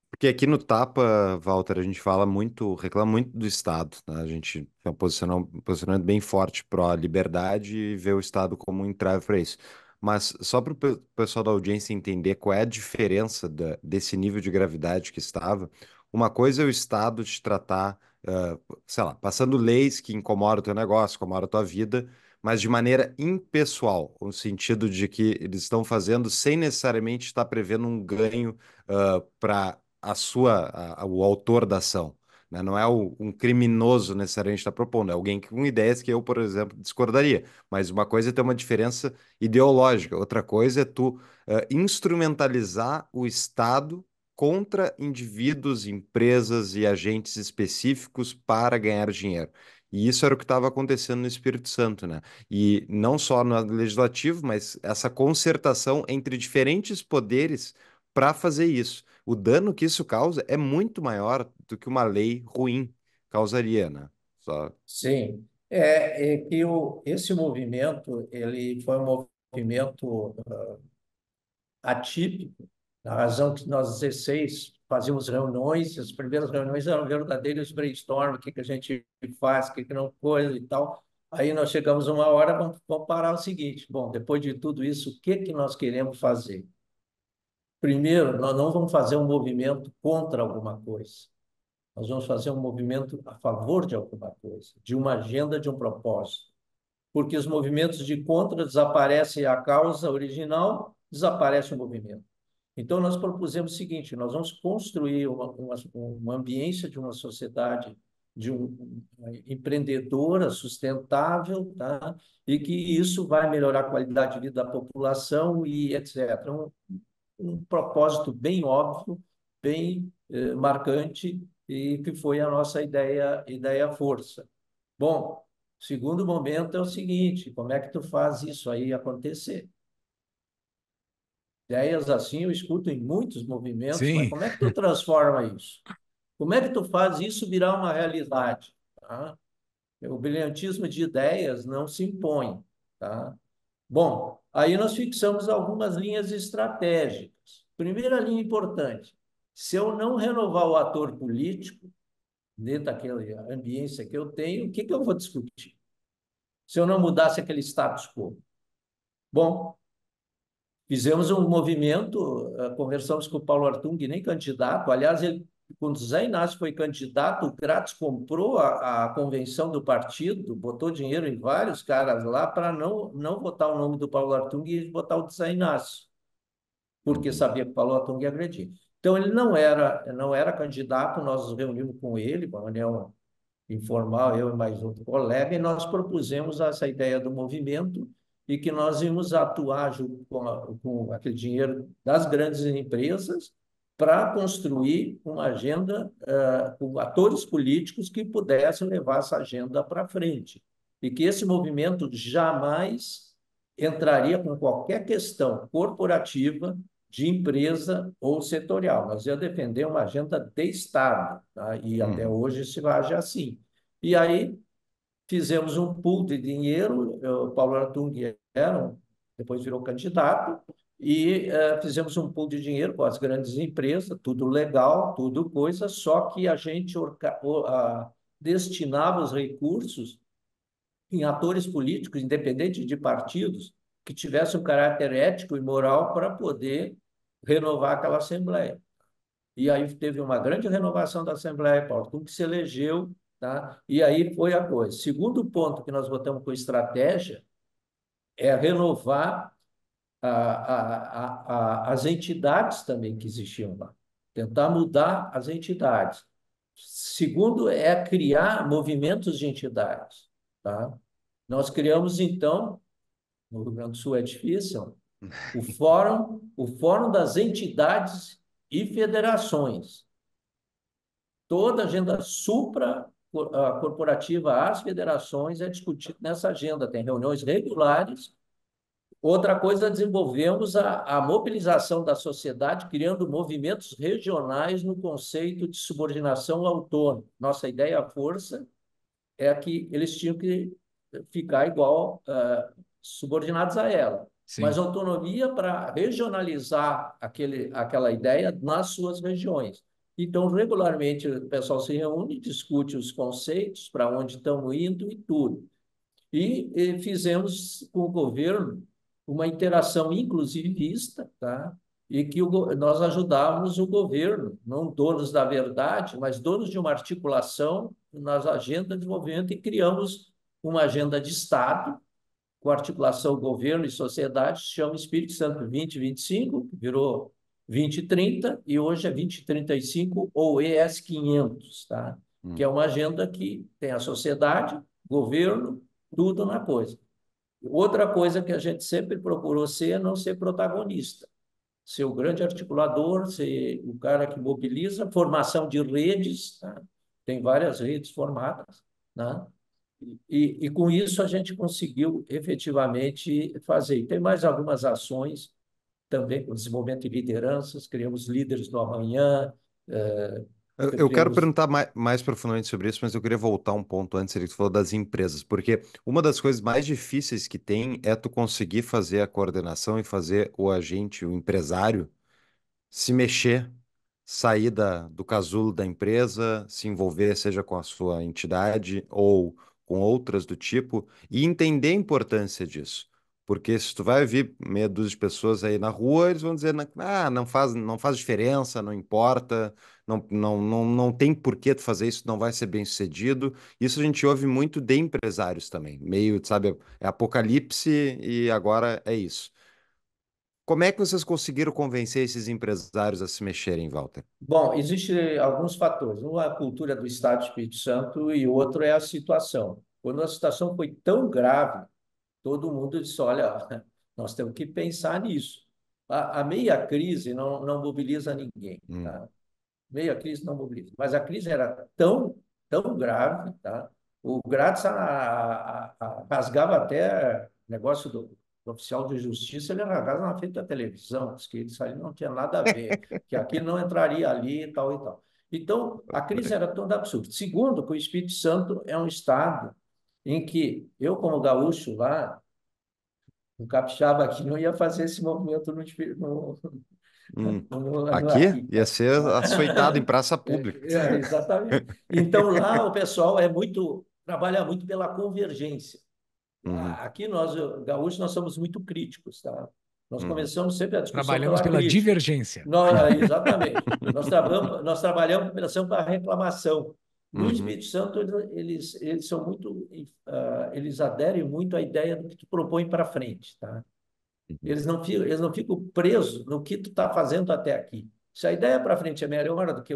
Porque aqui no Tapa, Walter, a gente fala muito, reclama muito do Estado, né? A gente tem um posicionamento, bem forte a liberdade e vê o Estado como um entrave para isso. Mas só para o pessoal da audiência entender qual é a diferença da, desse nível de gravidade que estava, uma coisa é o Estado te tratar, uh, sei lá, passando leis que incomodam o teu negócio, incomodam a tua vida, mas de maneira impessoal, no sentido de que eles estão fazendo sem necessariamente estar prevendo um ganho uh, para a sua, a, o autor da ação. Né? Não é o, um criminoso necessariamente está propondo, é alguém com ideias que eu, por exemplo, discordaria. Mas uma coisa é ter uma diferença ideológica, outra coisa é tu uh, instrumentalizar o Estado contra indivíduos, empresas e agentes específicos para ganhar dinheiro. E isso era o que estava acontecendo no Espírito Santo, né? E não só no legislativo, mas essa concertação entre diferentes poderes para fazer isso. O dano que isso causa é muito maior do que uma lei ruim causaria, né? Só... Sim. É, é que o, esse movimento ele foi um movimento uh, atípico, na razão que nós 16 fazíamos reuniões, as primeiras reuniões eram verdadeiros brainstorm, o que, que a gente faz, o que, que não coisa e tal. Aí nós chegamos uma hora, vamos, vamos parar o seguinte, bom, depois de tudo isso, o que, que nós queremos fazer? Primeiro, nós não vamos fazer um movimento contra alguma coisa. Nós vamos fazer um movimento a favor de alguma coisa, de uma agenda, de um propósito. Porque os movimentos de contra desaparecem a causa original, desaparece o movimento. Então, nós propusemos o seguinte: nós vamos construir uma, uma, uma ambiência de uma sociedade de um, empreendedora sustentável, tá? e que isso vai melhorar a qualidade de vida da população e etc. Um, um propósito bem óbvio, bem eh, marcante, e que foi a nossa ideia, ideia força. Bom, segundo momento é o seguinte, como é que tu faz isso aí acontecer? Ideias assim eu escuto em muitos movimentos, Sim. mas como é que tu transforma isso? Como é que tu faz isso virar uma realidade? Tá? O brilhantismo de ideias não se impõe, tá? Bom, aí nós fixamos algumas linhas estratégicas. Primeira linha importante: se eu não renovar o ator político, dentro daquela ambiência que eu tenho, o que, que eu vou discutir? Se eu não mudasse aquele status quo. Bom, fizemos um movimento, eh, conversamos com o Paulo Artung, nem candidato, aliás, ele quando Zé Inácio foi candidato, o Grátis comprou a, a convenção do partido, botou dinheiro em vários caras lá para não, não votar o nome do Paulo Artung e votar o de Zé Inácio, porque sabia que o Paulo Artung ia agredir. Então, ele não era, não era candidato, nós nos reunimos com ele, uma reunião informal, eu e mais outro colega, e nós propusemos essa ideia do movimento e que nós íamos atuar com, com aquele dinheiro das grandes empresas para construir uma agenda uh, com atores políticos que pudessem levar essa agenda para frente. E que esse movimento jamais entraria com qualquer questão corporativa, de empresa ou setorial. Nós ia defender uma agenda de Estado, tá? e hum. até hoje se age assim. E aí fizemos um pool de dinheiro, o Paulo Artung era, depois virou candidato, e uh, fizemos um pool de dinheiro com as grandes empresas, tudo legal, tudo coisa, só que a gente orca, uh, destinava os recursos em atores políticos, independente de partidos, que tivessem um caráter ético e moral para poder renovar aquela Assembleia. E aí teve uma grande renovação da Assembleia, Paulo, com que se elegeu, tá? e aí foi a coisa. Segundo ponto que nós botamos com estratégia é renovar a, a, a, as entidades também que existiam lá, tentar mudar as entidades. Segundo, é criar movimentos de entidades. Tá? Nós criamos, então, no Rio Grande do Sul é difícil, o Fórum, o Fórum das Entidades e Federações. Toda agenda supra corporativa às federações é discutida nessa agenda. Tem reuniões regulares Outra coisa, desenvolvemos a, a mobilização da sociedade, criando movimentos regionais no conceito de subordinação autônoma. Nossa ideia, a força, é que eles tinham que ficar igual, uh, subordinados a ela. Sim. Mas autonomia para regionalizar aquele, aquela ideia nas suas regiões. Então, regularmente, o pessoal se reúne, discute os conceitos, para onde estamos indo e tudo. E, e fizemos com o governo uma interação inclusivista, tá? e que o, nós ajudávamos o governo, não donos da verdade, mas donos de uma articulação nas agendas de movimento e criamos uma agenda de Estado, com articulação governo e sociedade, se chama Espírito Santo 2025, que virou 2030, e hoje é 2035 ou ES 500, tá? Hum. que é uma agenda que tem a sociedade, governo, tudo na coisa. Outra coisa que a gente sempre procurou ser é não ser protagonista. Ser o grande articulador, ser o cara que mobiliza, formação de redes, tá? tem várias redes formadas, né? E, e, com isso a gente conseguiu efetivamente fazer. E tem mais algumas ações também com desenvolvimento de lideranças, criamos líderes do amanhã, eh, eu, eu quero perguntar mais, mais, profundamente sobre isso, mas eu queria voltar um ponto antes, ele falou das empresas, porque uma das coisas mais difíceis que tem é tu conseguir fazer a coordenação e fazer o agente, o empresário, se mexer, sair da, do casulo da empresa, se envolver, seja com a sua entidade ou com outras do tipo, e entender a importância disso. Porque se tu vai vir meia dúzia de pessoas aí na rua, eles vão dizer, ah, não faz, não faz diferença, não importa, não, não, não, não tem porquê tu fazer isso, não vai ser bem sucedido. Isso a gente ouve muito de empresários também, meio, sabe, é apocalipse e agora é isso. Como é que vocês conseguiram convencer esses empresários a se mexerem, Walter? Bom, existem alguns fatores. Um é a cultura do Estado do Espírito Santo e outro é a situação. Quando a situação foi tão grave, todo mundo disse: olha, nós temos que pensar nisso. A, a meia crise não, não mobiliza ninguém. Hum. Tá? Meia crise não mobiliza. Mas a crise era tão, tão grave, tá? o Grátis a, a, a, rasgava até negócio do, do, oficial de justiça, ele rasgava na frente da televisão, disse que isso aí não tinha nada a ver, que aquilo não entraria ali e tal e tal. Então, a crise era toda absurda. Segundo, que o Espírito Santo é um estado em que eu, como gaúcho lá, O capixaba aqui não ia fazer esse movimento no, no, hum. no, aqui, aqui ia ser açoitado em praça pública. É, é, exatamente. Então lá o pessoal é muito trabalha muito pela convergência. Uhum. Aqui nós gaúchos nós somos muito críticos, tá? Nós uhum. começamos sempre a discussão Trabalhamos pela, pela divergência. Nós, exatamente. nós, trabalhamos, nós trabalhamos pela reclamação. No uhum. Espírito Santo, eles, eles são muito, uh, eles aderem muito à ideia do que tu propõe para frente, tá? Uhum. Eles não ficam, eles não ficam presos no que tu está fazendo até aqui. Se a ideia para frente é melhor do que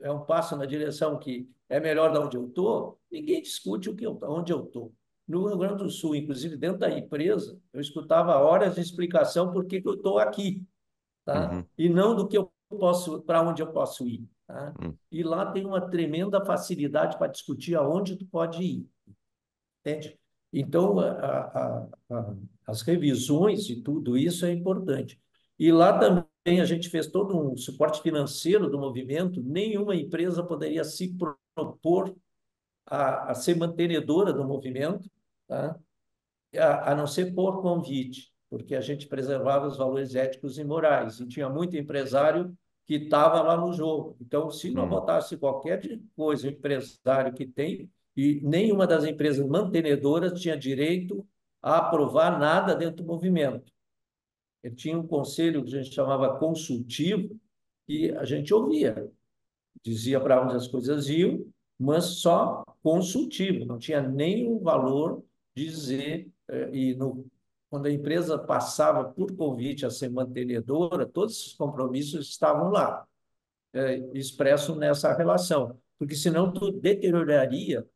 é um passo na direção que é melhor de onde eu estou, ninguém discute o que eu, onde eu estou. No Rio Grande do Sul, inclusive dentro da empresa, eu escutava horas de explicação por que, que eu estou aqui, tá? Uhum. E não do que eu posso, para onde eu posso ir. Tá? Hum. E lá tem uma tremenda facilidade para discutir aonde tu pode ir. Entende? Então, a, a, a, as revisões e tudo isso é importante. E lá também a gente fez todo um suporte financeiro do movimento. Nenhuma empresa poderia se propor a, ser mantenedora do movimento, tá? a não ser por convite, porque a gente preservava os valores éticos e morais. E tinha muito empresário que estava lá no jogo. Então, se não botasse qualquer coisa, o empresário que tem, e nenhuma das empresas mantenedoras tinha direito a aprovar nada dentro do movimento. Ele tinha um conselho que a gente chamava consultivo, e a gente ouvia, dizia para onde as coisas iam, mas só consultivo, não tinha nenhum valor de dizer, eh, e no quando a empresa passava por convite a ser mantenedora, todos esses compromissos estavam lá, é, expressos nessa relação, porque senão tu deterioraria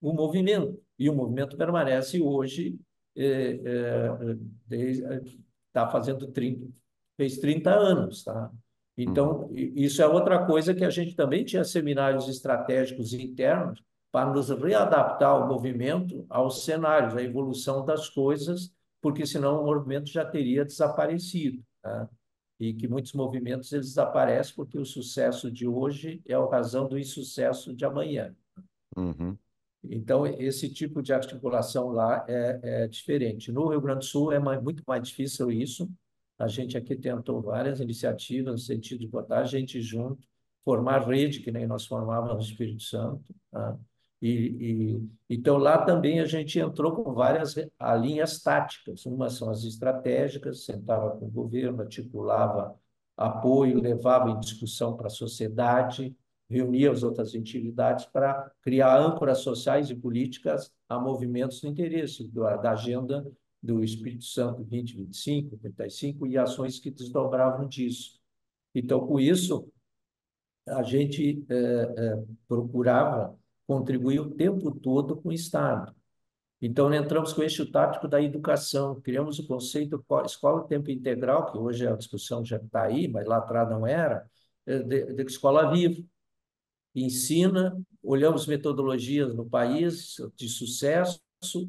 o movimento, e o movimento permanece hoje, está é, é, tá fazendo 30, fez 30 anos, tá? Então, isso é outra coisa que a gente também tinha seminários estratégicos internos para nos readaptar ao movimento, aos cenários, à evolução das coisas, porque senão o movimento já teria desaparecido. Tá? E que muitos movimentos eles desaparecem porque o sucesso de hoje é a razão do insucesso de amanhã. Uhum. Então, esse tipo de articulação lá é, é, diferente. No Rio Grande do Sul é mais, muito mais difícil isso. A gente aqui tentou várias iniciativas no sentido de botar a gente junto, formar rede, que nem nós formávamos no Espírito Santo. Tá? E, e, então, lá também a gente entrou com várias linhas táticas. Uma são as estratégicas, sentava com o governo, articulava apoio, levava em discussão para a sociedade, reunia as outras entidades para criar âncoras sociais e políticas a movimentos de interesse da, da agenda do Espírito Santo 2025, 35 e ações que desdobravam disso. Então, com isso, a gente é, é, procurava contribuir o tempo todo com o Estado. Então, entramos com o eixo tático da educação, criamos o conceito escola tempo integral, que hoje a discussão já está aí, mas lá atrás não era, é, de, de escola viva. Ensina, olhamos metodologias no país de sucesso,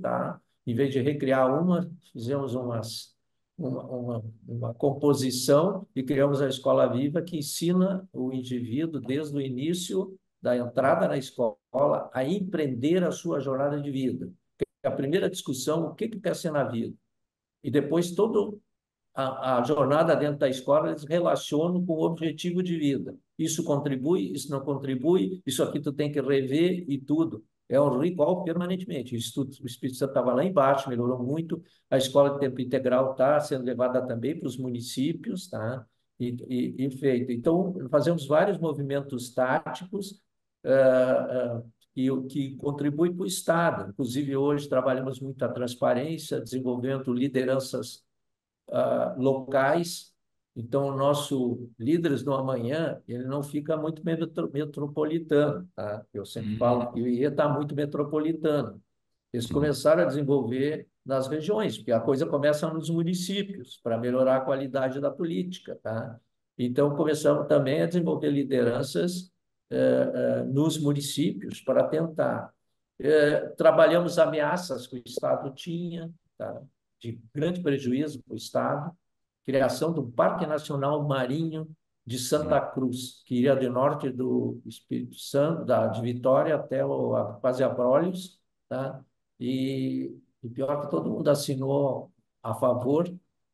tá? em vez de recriar uma, fizemos umas, uma, uma, uma composição e criamos a escola viva que ensina o indivíduo desde o início da entrada na escola a empreender a sua jornada de vida. A primeira discussão, o que que quer ser na vida? E depois toda a, a jornada dentro da escola eles relacionam com o objetivo de vida. Isso contribui, isso não contribui, isso aqui tu tem que rever e tudo. É um ritual permanentemente. O, estudo, o Espírito Santo estava lá embaixo, melhorou muito. A escola de tempo integral está sendo levada também para os municípios, tá? E, e, e, feito. Então, fazemos vários movimentos táticos uh, uh, que, que contribui para o Estado. Inclusive, hoje trabalhamos muito a transparência, desenvolvendo lideranças uh, locais. Então, o nosso Líderes do Amanhã, ele não fica muito metro, metropolitano. Tá? Eu sempre uhum. falo que ia estar muito metropolitano. Eles começaram a desenvolver nas regiões, porque a coisa começa nos municípios, para melhorar a qualidade da política. Tá? Então, começamos também a desenvolver lideranças eh, eh, nos municípios para tentar. Eh, trabalhamos ameaças que o Estado tinha, tá? de grande prejuízo para o Estado, criação do Parque Nacional Marinho de Santa Cruz, que iria do norte do Espírito Santo, da, de Vitória até o, a, quase Abrolhos, tá? e, e pior que todo mundo assinou a favor,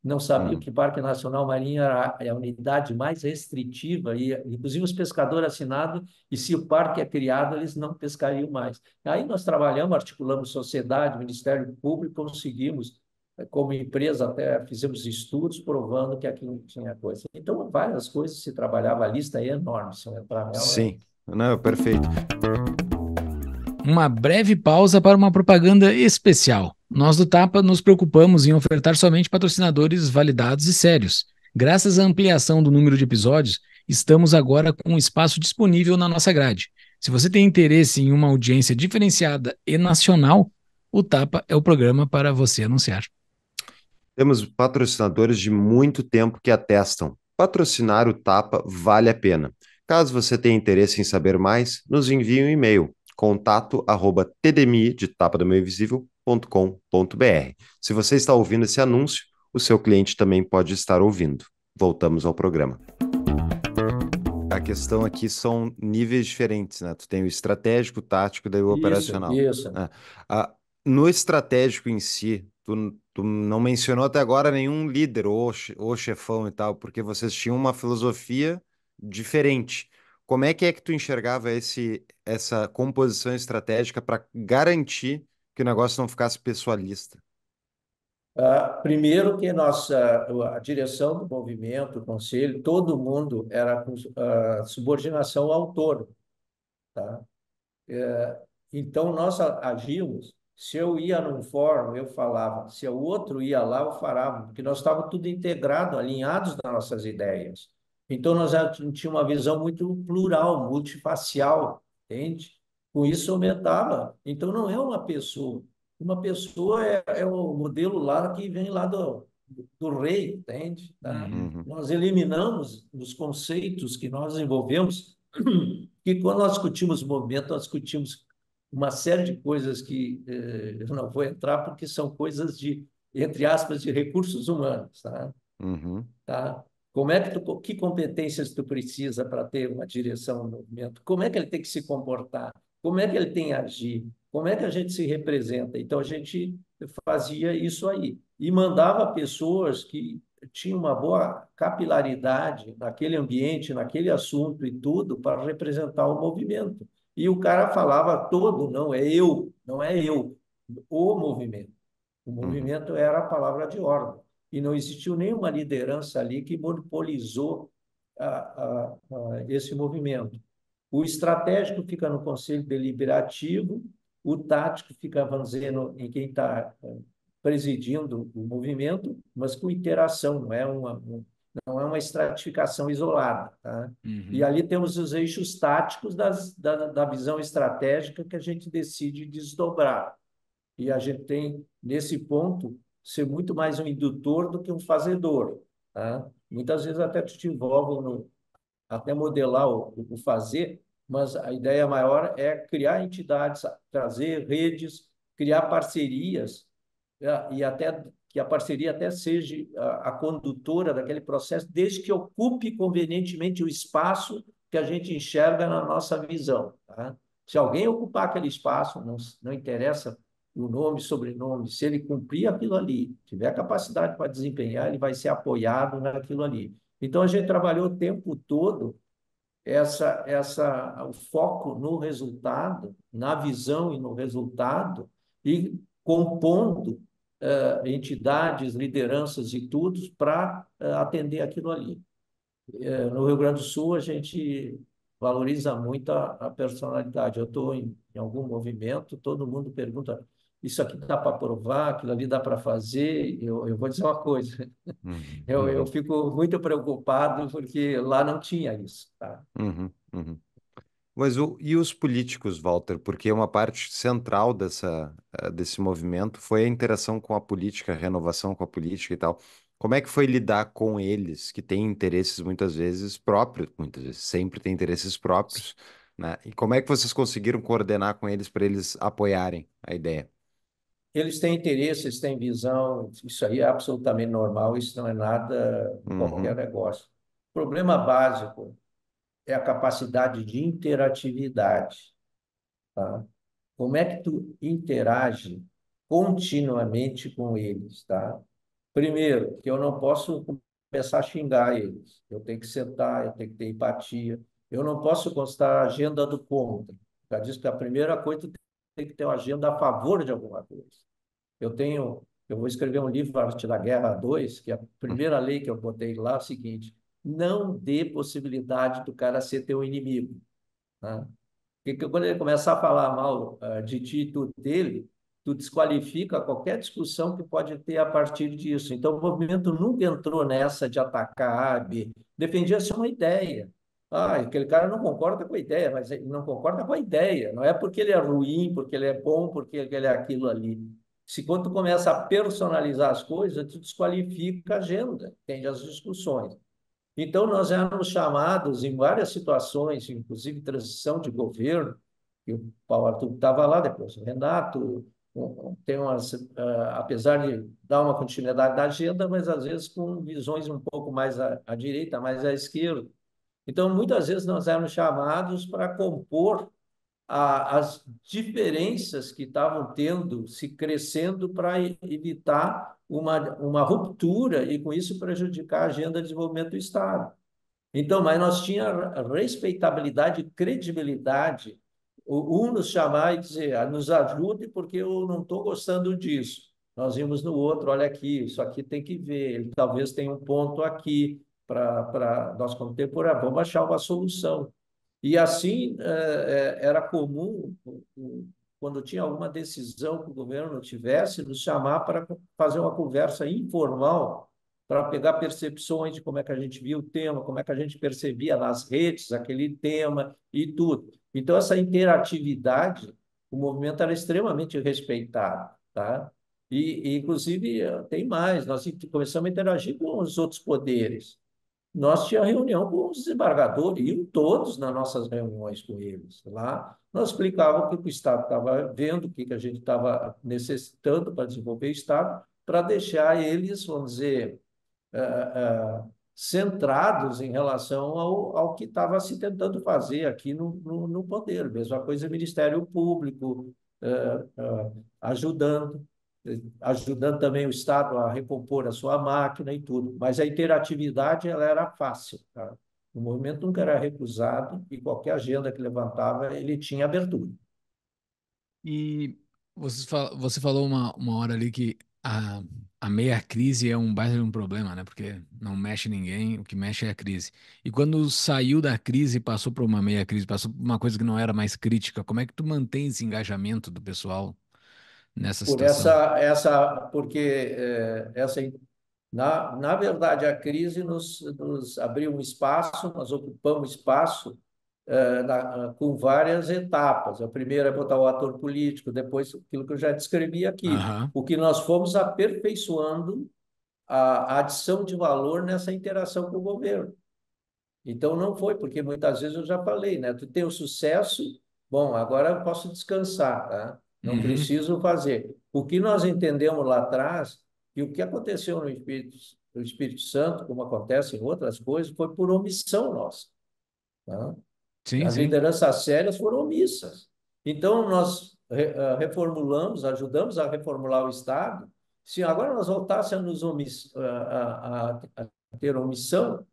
não sabiam Hum. que o Parque Nacional Marinho era a unidade mais restritiva, e inclusive os pescadores assinados, e se o parque é criado, eles não pescariam mais. Aí nós trabalhamos, articulamos sociedade, Ministério Público, conseguimos, como empresa, até fizemos estudos provando que aqui não tinha coisa. Então, várias coisas se trabalhava, a lista é enorme, se eu entrar nela. Sim, não, perfeito. Uma breve pausa para uma propaganda especial. Nós do Tapa nos preocupamos em ofertar somente patrocinadores validados e sérios. Graças à ampliação do número de episódios, estamos agora com um espaço disponível na nossa grade. Se você tem interesse em uma audiência diferenciada e nacional, o Tapa é o programa para você anunciar. Temos patrocinadores de muito tempo que atestam. Patrocinar o Tapa vale a pena. Caso você tenha interesse em saber mais, nos envie um e-mail contato arroba tdmi de tapa do meio invisível.com.br. Se você está ouvindo esse anúncio, o seu cliente também pode estar ouvindo. Voltamos ao programa. A questão aqui são níveis diferentes, né? Tu tem o estratégico, o tático e daí o Isso, operacional. Isso. É. Ah, no estratégico em si, tu, tu não mencionou até agora nenhum líder ou, ou chefão e tal, porque vocês tinham uma filosofia diferente. Como é que é que tu enxergava esse, essa composição estratégica para garantir que o negócio não ficasse pessoalista? Ah, primeiro que nossa, a direção do movimento, o conselho, todo mundo era com ah, subordinação ao autor, tá? É, então, nós agimos, se eu ia num fórum, eu falava, se o outro ia lá, eu falava, porque nós estávamos tudo integrado, alinhados nas nossas ideias. Então, nós já t- tinha uma visão muito plural, multifacial, entende? Com isso, aumentava. Então, não é uma pessoa. Uma pessoa é, é o modelo lá que vem lá do, do rei, entende? Tá? Uhum. Nós eliminamos os conceitos que nós desenvolvemos, que quando nós discutimos movimento, nós discutimos uma série de coisas que eh, eu não vou entrar porque são coisas de, entre aspas, de recursos humanos, tá? Uhum. Tá? Como é que tu, que competências tu precisa para ter uma direção no movimento? Como é que ele tem que se comportar? Como é que ele tem que agir? Como é que a gente se representa? Então a gente fazia isso aí e mandava pessoas que tinham uma boa capilaridade naquele ambiente, naquele assunto e tudo para representar o movimento. E o cara falava todo, não é eu, não é eu, o movimento. O movimento era a palavra de ordem e não existiu nenhuma liderança ali que monopolizou a, a, a esse movimento. O estratégico fica no conselho deliberativo, o tático fica, vamos dizer, no, em quem está presidindo o movimento, mas com interação, não é uma, não é uma estratificação isolada. Tá? Uhum. E ali temos os eixos táticos das, da, da visão estratégica que a gente decide desdobrar. E a gente tem, nesse ponto, ser muito mais um indutor do que um fazedor. Tá? Muitas vezes até te envolve no, até modelar o, o fazer, mas a ideia maior é criar entidades, trazer redes, criar parcerias, é, e até que a parceria até seja a, a condutora daquele processo, desde que ocupe convenientemente o espaço que a gente enxerga na nossa visão. Tá? Se alguém ocupar aquele espaço, não, não interessa o nome, sobrenome, se ele cumprir aquilo ali, tiver capacidade para desempenhar, ele vai ser apoiado naquilo ali. Então, a gente trabalhou o tempo todo essa, essa, o foco no resultado, na visão e no resultado, e compondo uh, entidades, lideranças e tudo para uh, atender aquilo ali. Uh, no Rio Grande do Sul, a gente valoriza muito a, a personalidade. Eu estou em, em algum movimento, todo mundo pergunta isso aqui dá para provar, aquilo ali dá para fazer. Eu, eu vou dizer uma coisa, Uhum. eu, eu fico muito preocupado porque lá não tinha isso. Tá? Uhum. Uhum. Mas o, e os políticos, Walter? Porque uma parte central dessa, eh, desse movimento foi a interação com a política, a renovação com a política e tal. Como é que foi lidar com eles, que têm interesses muitas vezes próprios, muitas vezes sempre têm interesses próprios, né? E como é que vocês conseguiram coordenar com eles para eles apoiarem a ideia? Eles têm interesse, eles têm visão, isso aí é absolutamente normal, isso não é nada Uhum. qualquer negócio. O problema básico é a capacidade de interatividade, tá? Como é que tu interage continuamente com eles, tá? Primeiro, que eu não posso começar a xingar eles. Eu tenho que sentar, eu tenho que ter empatia. Eu não posso constar a agenda do contra. Já disse que a primeira coisa tem que ter uma agenda a favor de alguma coisa. Eu tenho, eu vou escrever um livro, Arte da Guerra 2, que a primeira lei que eu botei lá é a seguinte: não dê possibilidade do cara ser teu inimigo. Né? Porque quando ele começar a falar mal uh, de ti e tu dele, tu desqualifica qualquer discussão que pode ter a partir disso. Então, o movimento nunca entrou nessa de atacar A, B. Defendia-se uma ideia. Ah, aquele cara não concorda com a ideia, mas ele não concorda com a ideia. Não é porque ele é ruim, porque ele é bom, porque ele é aquilo ali. Se quando tu começa a personalizar as coisas, tu desqualifica a agenda, entende? As discussões. Então, nós éramos chamados em várias situações, inclusive transição de governo, e o Paulo Arthur estava lá depois, o Renato, tem umas, uh, apesar de dar uma continuidade da agenda, mas às vezes com visões um pouco mais à, à direita, mais à esquerda. Então, muitas vezes nós éramos chamados para compor a, as diferenças que estavam tendo, se crescendo para evitar uma, uma ruptura e, com isso, prejudicar a agenda de desenvolvimento do Estado. Então, mas nós tínhamos respeitabilidade e credibilidade um nos chamar e dizer, ah, nos ajude porque eu não estou gostando disso. Nós vimos no outro, olha aqui, isso aqui tem que ver, ele talvez tenha um ponto aqui para nós contemporâneos, vamos achar uma solução. E assim é, era comum, quando tinha alguma decisão que o governo tivesse, nos chamar para fazer uma conversa informal para pegar percepções de como é que a gente via o tema, como é que a gente percebia nas redes aquele tema e tudo. Então, essa interatividade, o movimento era extremamente respeitado, tá? E, inclusive, tem mais, nós começamos a interagir com os outros poderes. Nós tínhamos reunião com os desembargadores, iam todos nas nossas reuniões com eles. Lá, nós explicávamos o que o Estado estava vendo, o que a gente estava necessitando para desenvolver o Estado, para deixar eles, vamos dizer, uh, uh, centrados em relação ao, ao que estava se tentando fazer aqui no, no, no poder. Mesma coisa, Ministério Público, uh, ajudando, ajudando também o Estado a recompor a sua máquina e tudo. Mas a interatividade ela era fácil. Tá? O movimento nunca era recusado e qualquer agenda que levantava, ele tinha abertura. E você, você falou uma, uma hora ali que a, a meia crise é um baita de um problema, né? Porque não mexe ninguém, o que mexe é a crise. E quando saiu da crise passou para uma meia crise, passou por uma coisa que não era mais crítica, como é que tu mantém esse engajamento do pessoal nessa por situação? Essa, essa, porque é, essa, na, na verdade, a crise nos, nos abriu um espaço, nós ocupamos espaço eh, na, com várias etapas. A primeira é botar o ator político, depois aquilo que eu já descrevi aqui. Uhum. O que nós fomos aperfeiçoando a, a adição de valor nessa interação com o governo. Então, não foi, porque muitas vezes eu já falei, né? Tu tem o sucesso, bom, agora eu posso descansar, tá? Não uhum. preciso fazer. O que nós entendemos lá atrás, e o que aconteceu no Espírito, no Espírito Santo, como acontece em outras coisas, foi por omissão nossa. Tá? Sim, As sim. lideranças sérias foram omissas. Então, nós eh, reformulamos, ajudamos a reformular o Estado. Se agora nós voltássemos a, a, a, a ter omissão,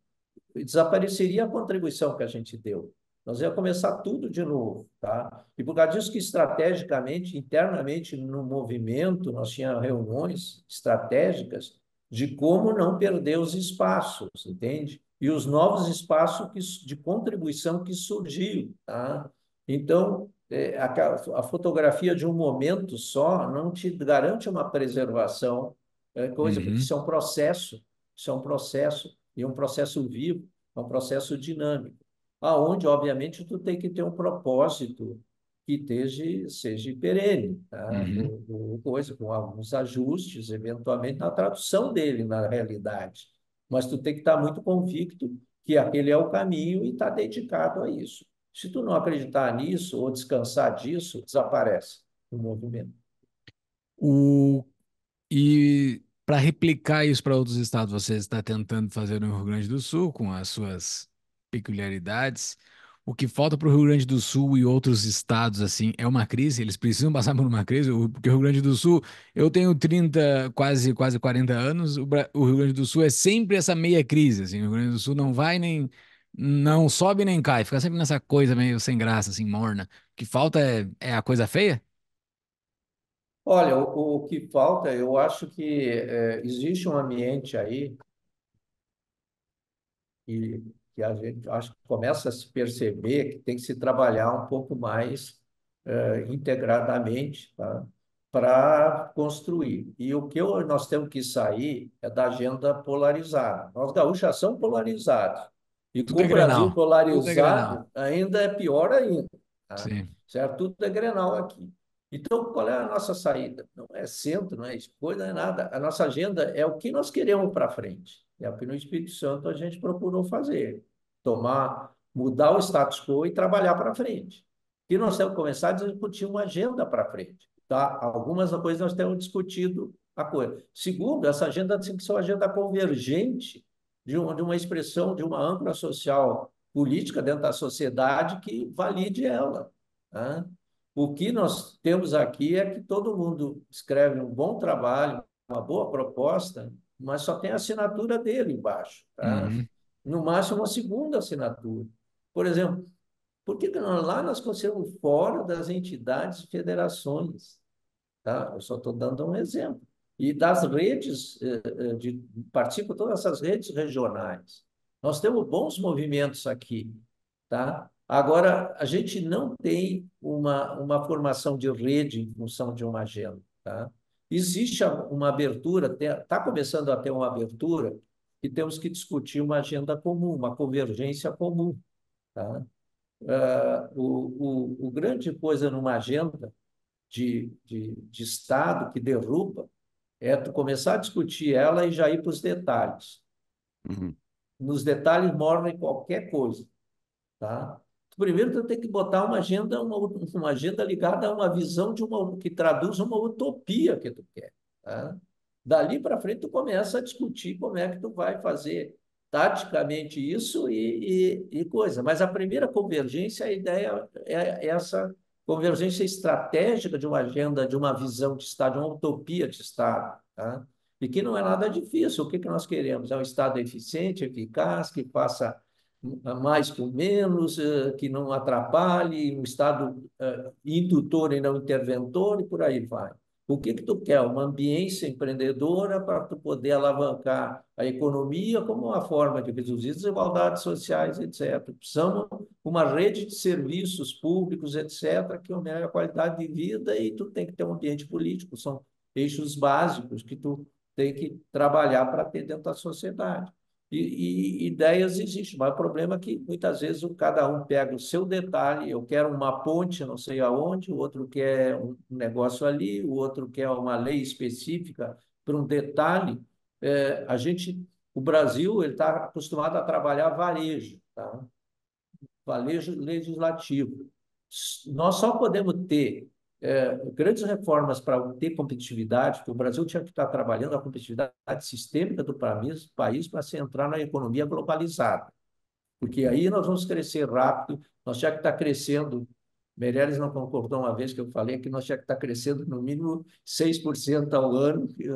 desapareceria a contribuição que a gente deu. Nós ia começar tudo de novo, tá? E por causa disso que estrategicamente, internamente no movimento, nós tínhamos reuniões estratégicas de como não perder os espaços, entende? e os novos espaços que, de contribuição que surgiram. Tá? Então, é, a, a, fotografia de um momento só não te garante uma preservação, é, coisa, uhum. porque isso é um processo, isso é um processo, e um processo vivo, é um processo dinâmico, aonde, obviamente, tu tem que ter um propósito que esteja, seja perene, tá? Uhum. Do, do, coisa, com alguns ajustes, eventualmente, na tradução dele na realidade mas tu tem que estar muito convicto que aquele é o caminho e estar tá dedicado a isso. Se tu não acreditar nisso ou descansar disso, desaparece o movimento. O... E para replicar isso para outros estados, você está tentando fazer no Rio Grande do Sul, com as suas peculiaridades. o que falta para o Rio Grande do Sul e outros estados, assim, é uma crise? Eles precisam passar por uma crise? Porque o Rio Grande do Sul, eu tenho 30, quase, quase 40 anos, o, Rio Grande do Sul é sempre essa meia crise, assim, o Rio Grande do Sul não vai nem, não sobe nem cai, fica sempre nessa coisa meio sem graça, assim, morna. O que falta é, é a coisa feia? Olha, o, o que falta, eu acho que é, existe um ambiente aí e que a gente acho que começa a se perceber que tem que se trabalhar um pouco mais uh, integradamente tá? para construir. E o que eu, nós temos que sair é da agenda polarizada. Nós gaúchos somos polarizados. E Tudo com é o Brasil Grenal. É polarizado, Grenal. ainda é pior ainda. tá? Certo? Tudo é Grenal aqui. Então, qual é a nossa saída? Não é centro, não é escolha, não é nada. A nossa agenda é o que nós queremos para frente. É que no Espírito Santo a gente procurou fazer. Tomar, mudar o status quo e trabalhar para frente. E nós temos que começar a discutir uma agenda para frente. Tá? Algumas coisas nós temos discutido a coisa. Segundo, essa agenda tem que ser uma agenda convergente de uma, de uma expressão, de uma âncora social política dentro da sociedade que valide ela. Tá? O que nós temos aqui é que todo mundo escreve um bom trabalho, uma boa proposta, mas só tem a assinatura dele embaixo. Tá? Uhum. No máximo, uma segunda assinatura. Por exemplo, por que nós, lá nós conseguimos fora das entidades e federações? Tá? Eu só estou dando um exemplo. E das redes, eh, eh, de, participam todas essas redes regionais. Nós temos bons movimentos aqui. Tá? Agora, a gente não tem uma, uma formação de rede em função de uma agenda. Tá? Existe uma abertura, está começando a ter uma abertura, e temos que discutir uma agenda comum, uma convergência comum. Tá? Uh, o, o, o grande coisa numa agenda de, de, de Estado que derruba é tu começar a discutir ela e já ir para os detalhes. Uhum. Nos detalhes morre qualquer coisa. Tá? Primeiro, tu tem que botar uma agenda, uma, uma agenda ligada a uma visão de uma que traduz uma utopia que tu quer. Tá? Dali para frente, tu começa a discutir como é que tu vai fazer taticamente isso e, e, e coisa. Mas a primeira convergência, a ideia é essa convergência estratégica de uma agenda, de uma visão de Estado, de uma utopia de Estado. Tá? E que não é nada difícil. O que, que nós queremos? É um Estado eficiente, eficaz, que faça mais com menos, eh, que não atrapalhe, um Estado eh, indutor e não interventor, e por aí vai. O que que tu quer? Uma ambiência empreendedora para tu poder alavancar a economia como uma forma de reduzir desigualdades sociais, etc. Precisamos uma rede de serviços públicos, etc., que melhore a qualidade de vida e tu tem que ter um ambiente político. São eixos básicos que tu tem que trabalhar para ter dentro da sociedade. E, e, ideias existem, mas o problema é que muitas vezes cada um pega o seu detalhe, eu quero uma ponte não sei aonde, o outro quer um negócio ali, o outro quer uma lei específica para um detalhe. É, a gente, o Brasil, ele está acostumado a trabalhar varejo, tá? varejo legislativo. Nós só podemos ter é, grandes reformas para ter competitividade, porque o Brasil tinha que estar trabalhando a competitividade sistêmica do país, para se entrar na economia globalizada. Porque aí nós vamos crescer rápido, nós já que está crescendo, Meirelles não concordou uma vez que eu falei que nós já que está crescendo no mínimo 6% ao ano, de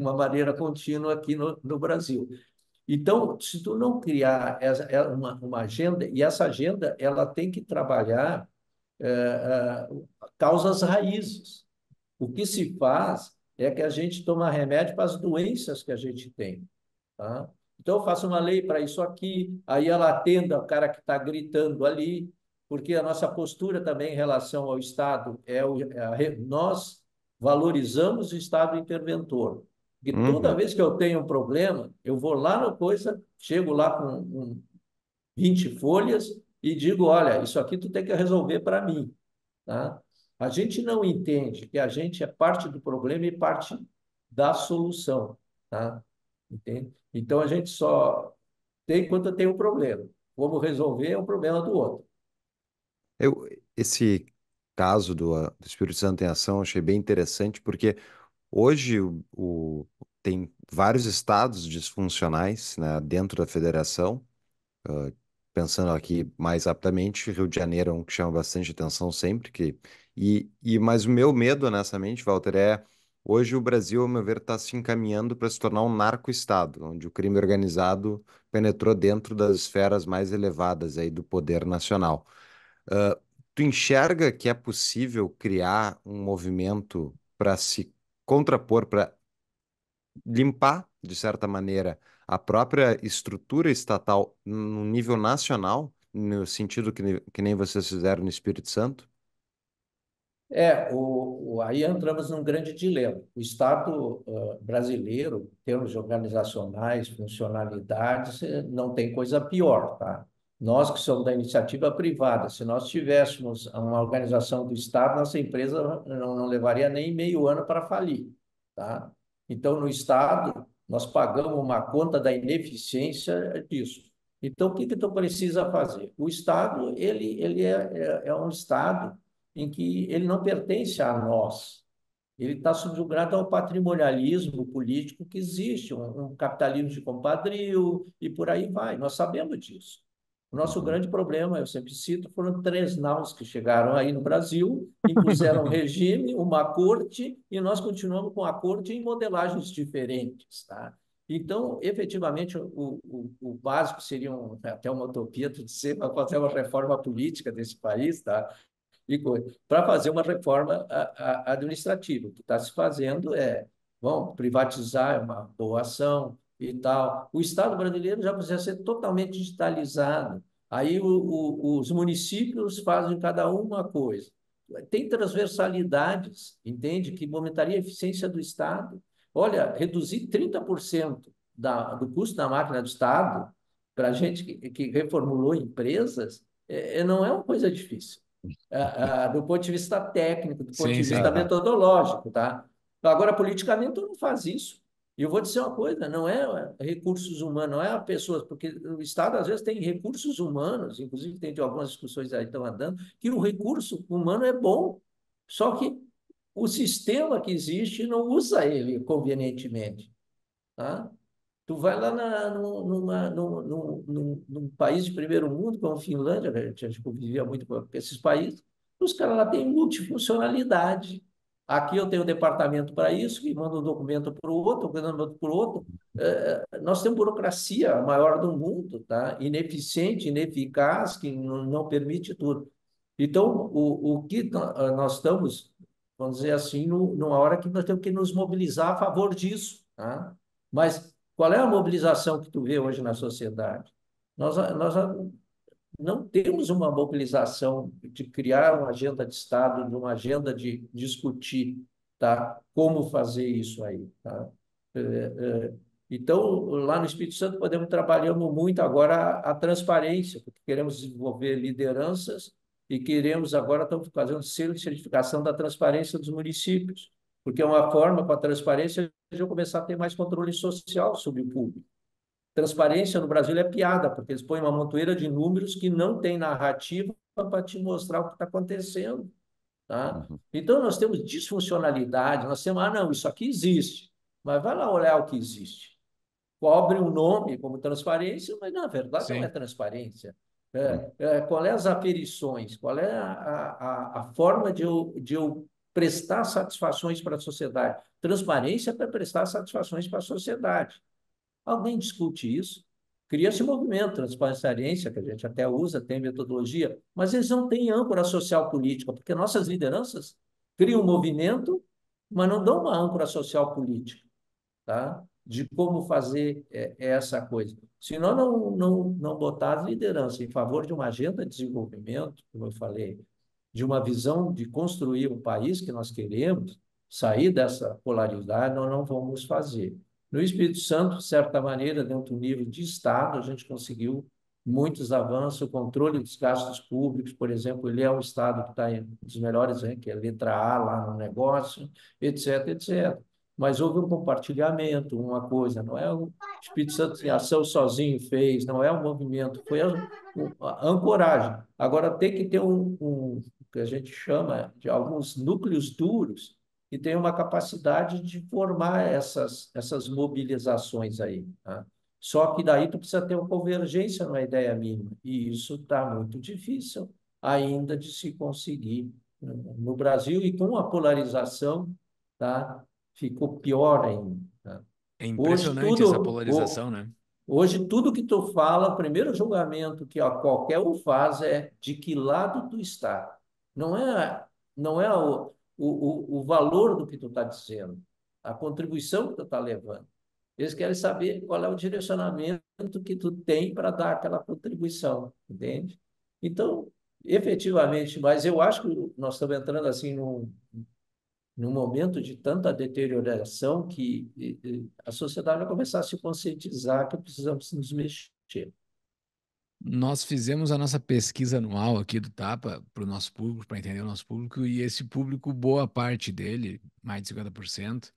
uma maneira contínua aqui no, no Brasil. Então, se tu não criar essa, uma, uma agenda, e essa agenda ela tem que trabalhar é, é, causas raízes. O que se faz é que a gente toma remédio para as doenças que a gente tem. Tá? Então, eu faço uma lei para isso aqui, aí ela atenda o cara que está gritando ali, porque a nossa postura também em relação ao Estado é, o, é a, nós valorizamos o Estado interventor. Uhum. toda vez que eu tenho um problema, eu vou lá na coisa, chego lá com um, 20 folhas e digo, olha, isso aqui tu tem que resolver para mim. Tá? A gente não entende que a gente é parte do problema e parte da solução. Tá? Entende? Então, a gente só tem quando tem um problema. Como resolver é um problema do outro. Eu, esse caso do, do Espírito Santo em Ação achei bem interessante, porque hoje o, o, tem vários estados disfuncionais né, dentro da federação, uh, pensando aqui mais rapidamente, Rio de Janeiro é um que chama bastante atenção sempre, que, e, e, mas o meu medo, honestamente, Walter, é hoje o Brasil, ao meu ver, está se encaminhando para se tornar um narco-estado, onde o crime organizado penetrou dentro das esferas mais elevadas aí do poder nacional. Uh, tu enxerga que é possível criar um movimento para se contrapor, para limpar, de certa maneira, a própria estrutura estatal no nível nacional, no sentido que, que nem vocês fizeram no Espírito Santo? É, o, o, aí entramos num grande dilema. O Estado uh, brasileiro, em termos organizacionais, funcionalidades, eh, não tem coisa pior, tá? Nós que somos da iniciativa privada, se nós tivéssemos uma organização do Estado, nossa empresa não, não levaria nem meio ano para falir, tá? Então, no Estado, nós pagamos uma conta da ineficiência disso. Então, o que, que tu precisa fazer? O Estado, ele, ele é, é, é um Estado em que ele não pertence a nós. Ele está subjugado ao patrimonialismo político que existe, um, um, capitalismo de compadrio e por aí vai. Nós sabemos disso. O nosso grande problema, eu sempre cito, foram três naus que chegaram aí no Brasil, impuseram um regime, uma corte, e nós continuamos com a corte em modelagens diferentes. Tá? Então, efetivamente, o, o, o básico seria um, até uma utopia de ser para fazer uma reforma política desse país, tá? para fazer uma reforma administrativa. O que está se fazendo é, bom, privatizar é uma boa ação e tal. O Estado brasileiro já precisa ser totalmente digitalizado. Aí o, o, os municípios fazem cada um uma coisa. Tem transversalidades, entende? Que aumentaria a eficiência do Estado. Olha, reduzir 30% da, do custo da máquina do Estado para a gente que, que reformulou empresas é, não é uma coisa difícil do ponto de vista técnico, do ponto sim, de vista sim. metodológico, tá? Agora, politicamente, não faz isso. E eu vou dizer uma coisa, não é recursos humanos, não é a pessoas, porque o Estado às vezes tem recursos humanos, inclusive tem algumas discussões aí estão andando, que o recurso humano é bom, só que o sistema que existe não usa ele convenientemente. Tá? Tu vai lá na, numa, num, num, num, país de primeiro mundo, como a Finlândia, a gente convivia muito com esses países, os caras lá têm multifuncionalidade. Aqui eu tenho um departamento para isso, que manda um documento para o outro, um documento para o outro. É, nós temos burocracia maior do mundo, tá? ineficiente, ineficaz, que não, não permite tudo. Então, o, o que nós estamos, vamos dizer assim, no, numa hora que nós temos que nos mobilizar a favor disso. Tá? Mas qual é a mobilização que tu vê hoje na sociedade? Nós, nós não temos uma mobilização de criar uma agenda de Estado, de uma agenda de discutir tá? como fazer isso aí. Tá? É, é, então, lá no Espírito Santo, podemos trabalhar muito agora a, a transparência, porque queremos desenvolver lideranças e queremos agora, estamos fazendo selo de certificação da transparência dos municípios porque é uma forma, com a transparência, de eu começar a ter mais controle social sobre o público. Transparência no Brasil é piada, porque eles põem uma montoeira de números que não tem narrativa para te mostrar o que está acontecendo. Tá? Uhum. Então, nós temos disfuncionalidade, nós temos, ah, não, isso aqui existe, mas vai lá olhar o que existe. Cobre um nome como transparência, mas na verdade Sim. não é transparência. É, uhum. é, qual é as aferições? Qual é a, a, a forma de eu, de eu prestar satisfações para a sociedade. Transparência para prestar satisfações para a sociedade. Alguém discute isso? Cria-se um movimento, transparência, que a gente até usa, tem metodologia, mas eles não têm âncora social política, porque nossas lideranças criam um movimento, mas não dão uma âncora social política, tá? de como fazer é, essa coisa. Se nós não, não, não botar as lideranças em favor de uma agenda de desenvolvimento, como eu falei, de uma visão de construir o país que nós queremos, sair dessa polaridade, nós não vamos fazer. No Espírito Santo, de certa maneira, dentro do nível de Estado, a gente conseguiu muitos avanços, o controle dos gastos públicos, por exemplo, ele é um Estado que está em dos melhores, que é letra A lá no negócio, etc, etc. Mas houve um compartilhamento, uma coisa, não é o Espírito Santo em ação sozinho fez, não é um movimento, foi a, a ancoragem. Agora tem que ter um, um, que a gente chama de alguns núcleos duros, que tem uma capacidade de formar essas, essas mobilizações aí. Tá? Só que daí tu precisa ter uma convergência numa ideia mínima. E isso está muito difícil ainda de se conseguir no Brasil e com a polarização, tá? Ficou pior ainda. Tá? É impressionante hoje, tudo, essa polarização, né? Hoje, tudo que tu fala, o primeiro julgamento que ó, qualquer um faz é de que lado tu está. Não é, não é o, o, o valor do que tu está dizendo, a contribuição que tu está levando. Eles querem saber qual é o direcionamento que tu tem para dar aquela contribuição, entende? Então, efetivamente, mas eu acho que nós estamos entrando assim num, num momento de tanta deterioração que a sociedade vai começar a se conscientizar que precisamos nos mexer. Nós fizemos a nossa pesquisa anual aqui do Tapa para o nosso público, para entender o nosso público, e esse público, boa parte dele, mais de 50%,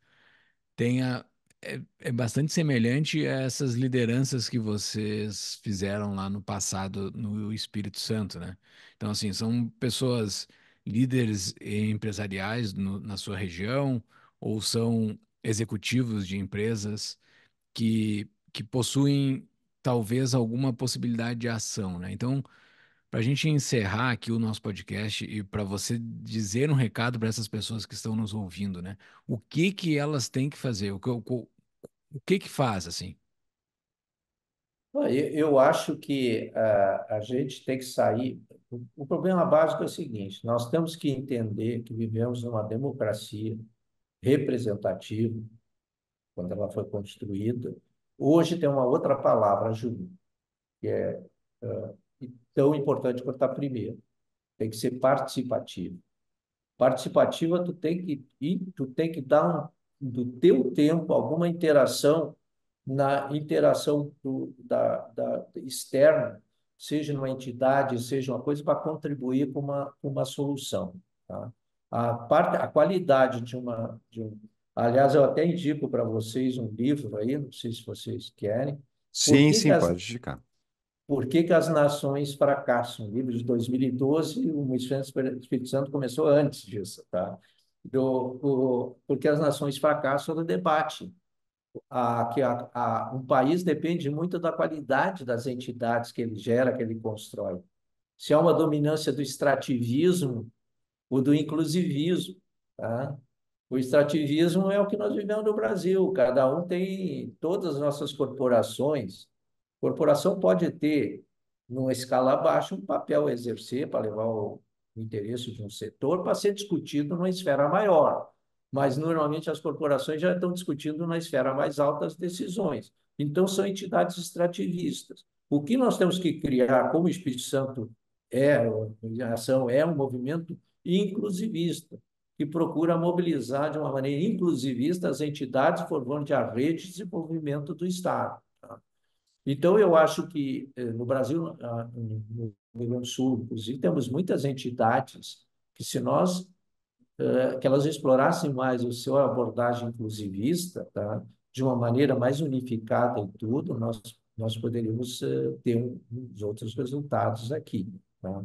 tenha é, é, bastante semelhante a essas lideranças que vocês fizeram lá no passado no Espírito Santo, né? Então, assim, são pessoas líderes empresariais no, na sua região ou são executivos de empresas que, que possuem talvez alguma possibilidade de ação, né? Então, para a gente encerrar aqui o nosso podcast e para você dizer um recado para essas pessoas que estão nos ouvindo, né? O que que elas têm que fazer? O que, o, o que que faz assim? Eu acho que uh, a gente tem que sair. O problema básico é o seguinte: nós temos que entender que vivemos numa democracia representativa, quando ela foi construída, Hoje tem uma outra palavra, Júlio, que é tão importante quanto a primeira. Tem que ser participativo. Participativa, tu tem que ir, tu tem que dar um, do teu tempo alguma interação na interação do, da, da externa, seja numa entidade, seja uma coisa para contribuir com uma, uma solução. Tá? A, parte, a qualidade de uma, de um, Aliás, eu até indico para vocês um livro aí, não sei se vocês querem. Sim, sim, as, pode indicar. Por que, que as nações fracassam? Um livro de 2012, o do Espírito Santo começou antes disso, tá? Do, porque as nações fracassam no debate. A, que a, a, um país depende muito da qualidade das entidades que ele gera, que ele constrói. Se há uma dominância do extrativismo ou do inclusivismo, tá? O extrativismo é o que nós vivemos no Brasil. Cada um tem todas as nossas corporações. Corporação pode ter, numa escala baixa, um papel a exercer para levar o, o interesse de um setor para ser discutido numa esfera maior. Mas, normalmente, as corporações já estão discutindo na esfera mais alta as decisões. Então, são entidades extrativistas. O que nós temos que criar, como o Espírito Santo é, a ação é um movimento inclusivista que procura mobilizar de uma maneira inclusivista as entidades formando a rede de desenvolvimento do Estado. Tá? Então, eu acho que eh, no Brasil, no Rio Grande do Sul, inclusive, temos muitas entidades que, se nós eh, que elas explorassem mais o seu abordagem inclusivista, tá? de uma maneira mais unificada em tudo, nós, nós poderíamos eh, ter uns outros resultados aqui. Tá?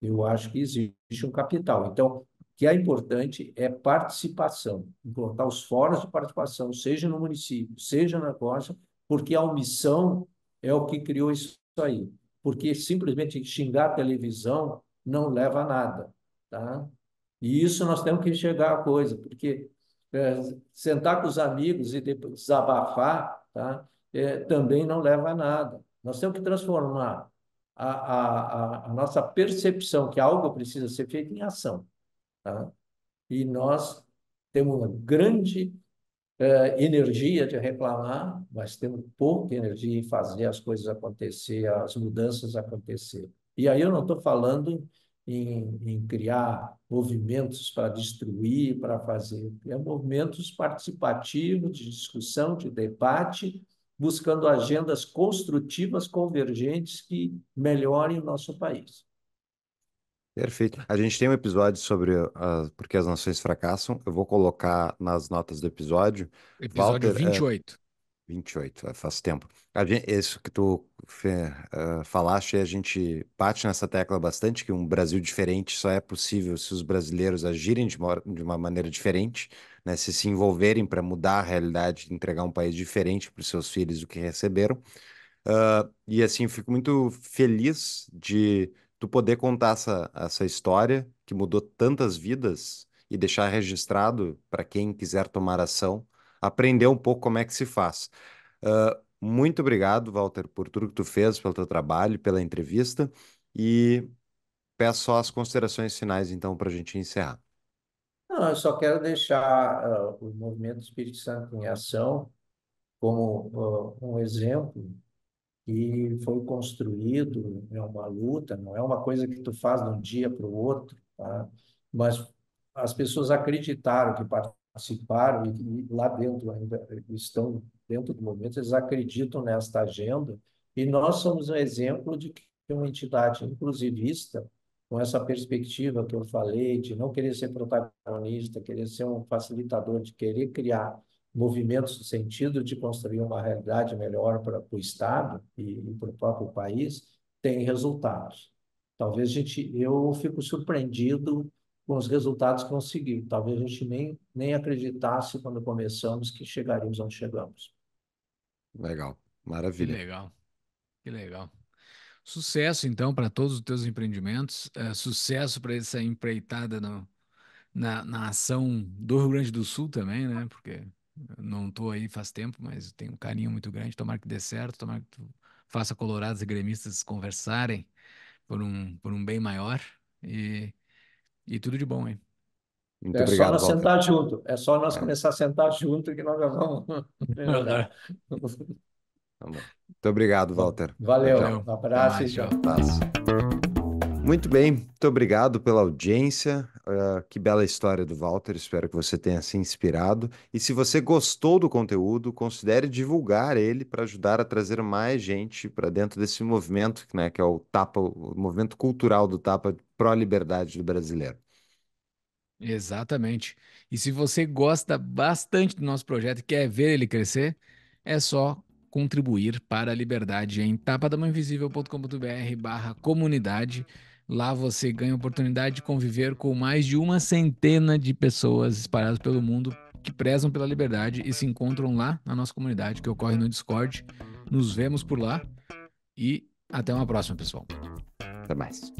Eu acho que existe um capital. Então, que é importante é participação, implantar os fóruns de participação, seja no município, seja na costa, porque a omissão é o que criou isso aí. Porque simplesmente xingar a televisão não leva a nada, tá? E isso nós temos que enxergar a coisa, porque é, sentar com os amigos e desabafar, tá? É, também não leva a nada. Nós temos que transformar a, a, a, nossa percepção que algo precisa ser feito em ação. Tá? E nós temos uma grande uh, energia de reclamar, mas temos pouca energia em fazer as coisas acontecer, as mudanças acontecer. E aí eu não estou falando em, em, criar movimentos para destruir, para fazer. É movimentos participativos, de discussão, de debate, buscando agendas construtivas, convergentes, que melhorem o nosso país. Perfeito. A gente tem um episódio sobre uh, por que as nações fracassam. Eu vou colocar nas notas do episódio. Episódio Walter, 28. 28, faz tempo. Gente, isso que tu uh, falaste, a gente bate nessa tecla bastante, que um Brasil diferente só é possível se os brasileiros agirem de uma, de uma maneira diferente, né? Se se envolverem para mudar a realidade, entregar um país diferente para os seus filhos do que receberam. Uh, e assim, fico muito feliz de tu poder contar essa, essa história que mudou tantas vidas e deixar registrado para quem quiser tomar ação aprender um pouco como é que se faz. Uh, muito obrigado, Walter, por tudo que tu fez, pelo teu trabalho, pela entrevista e peço só as considerações finais, então, para a gente encerrar. Não, eu só quero deixar uh, o Movimento Espírito Santo em Ação como uh, um exemplo que foi construído, é uma luta, não é uma coisa que tu faz de um dia para o outro, tá? mas as pessoas acreditaram que participaram e, e lá dentro ainda estão dentro do movimento, eles acreditam nesta agenda e nós somos um exemplo de que uma entidade inclusivista, com essa perspectiva que eu falei, de não querer ser protagonista, querer ser um facilitador, de querer criar movimentos no sentido de construir uma realidade melhor para o Estado e, e para o próprio país, tem resultados. Talvez a gente, eu fico surpreendido com os resultados que conseguiu. Talvez a gente nem, nem acreditasse quando começamos que chegaríamos onde chegamos. Legal, maravilha. Que legal, que legal. Sucesso, então, para todos os teus empreendimentos. É, sucesso para essa empreitada no, na, na ação do Rio Grande do Sul também, né? Porque não estou aí faz tempo, mas tenho um carinho muito grande. Tomara que dê certo, tomara que tu faça colorados e gremistas conversarem por um, por um bem maior. E e tudo de bom, hein? Muito é obrigado, só nós Walter. sentar junto. É só nós é. começar a sentar junto que nós já vamos melhorar. Tá muito obrigado, Walter. Valeu. Tchau. Um abraço e tchau. Muito bem, muito obrigado pela audiência. Uh, que bela história do Walter. Espero que você tenha se inspirado. E se você gostou do conteúdo, considere divulgar ele para ajudar a trazer mais gente para dentro desse movimento, né, que é o Tapa, o movimento cultural do Tapa pró-liberdade do brasileiro. Exatamente. E se você gosta bastante do nosso projeto e quer ver ele crescer, é só contribuir para a liberdade em tapadamainvisível.com.br barra comunidade. Lá você ganha a oportunidade de conviver com mais de uma centena de pessoas espalhadas pelo mundo que prezam pela liberdade e se encontram lá na nossa comunidade, que ocorre no Discord. Nos vemos por lá e até uma próxima, pessoal. Até mais.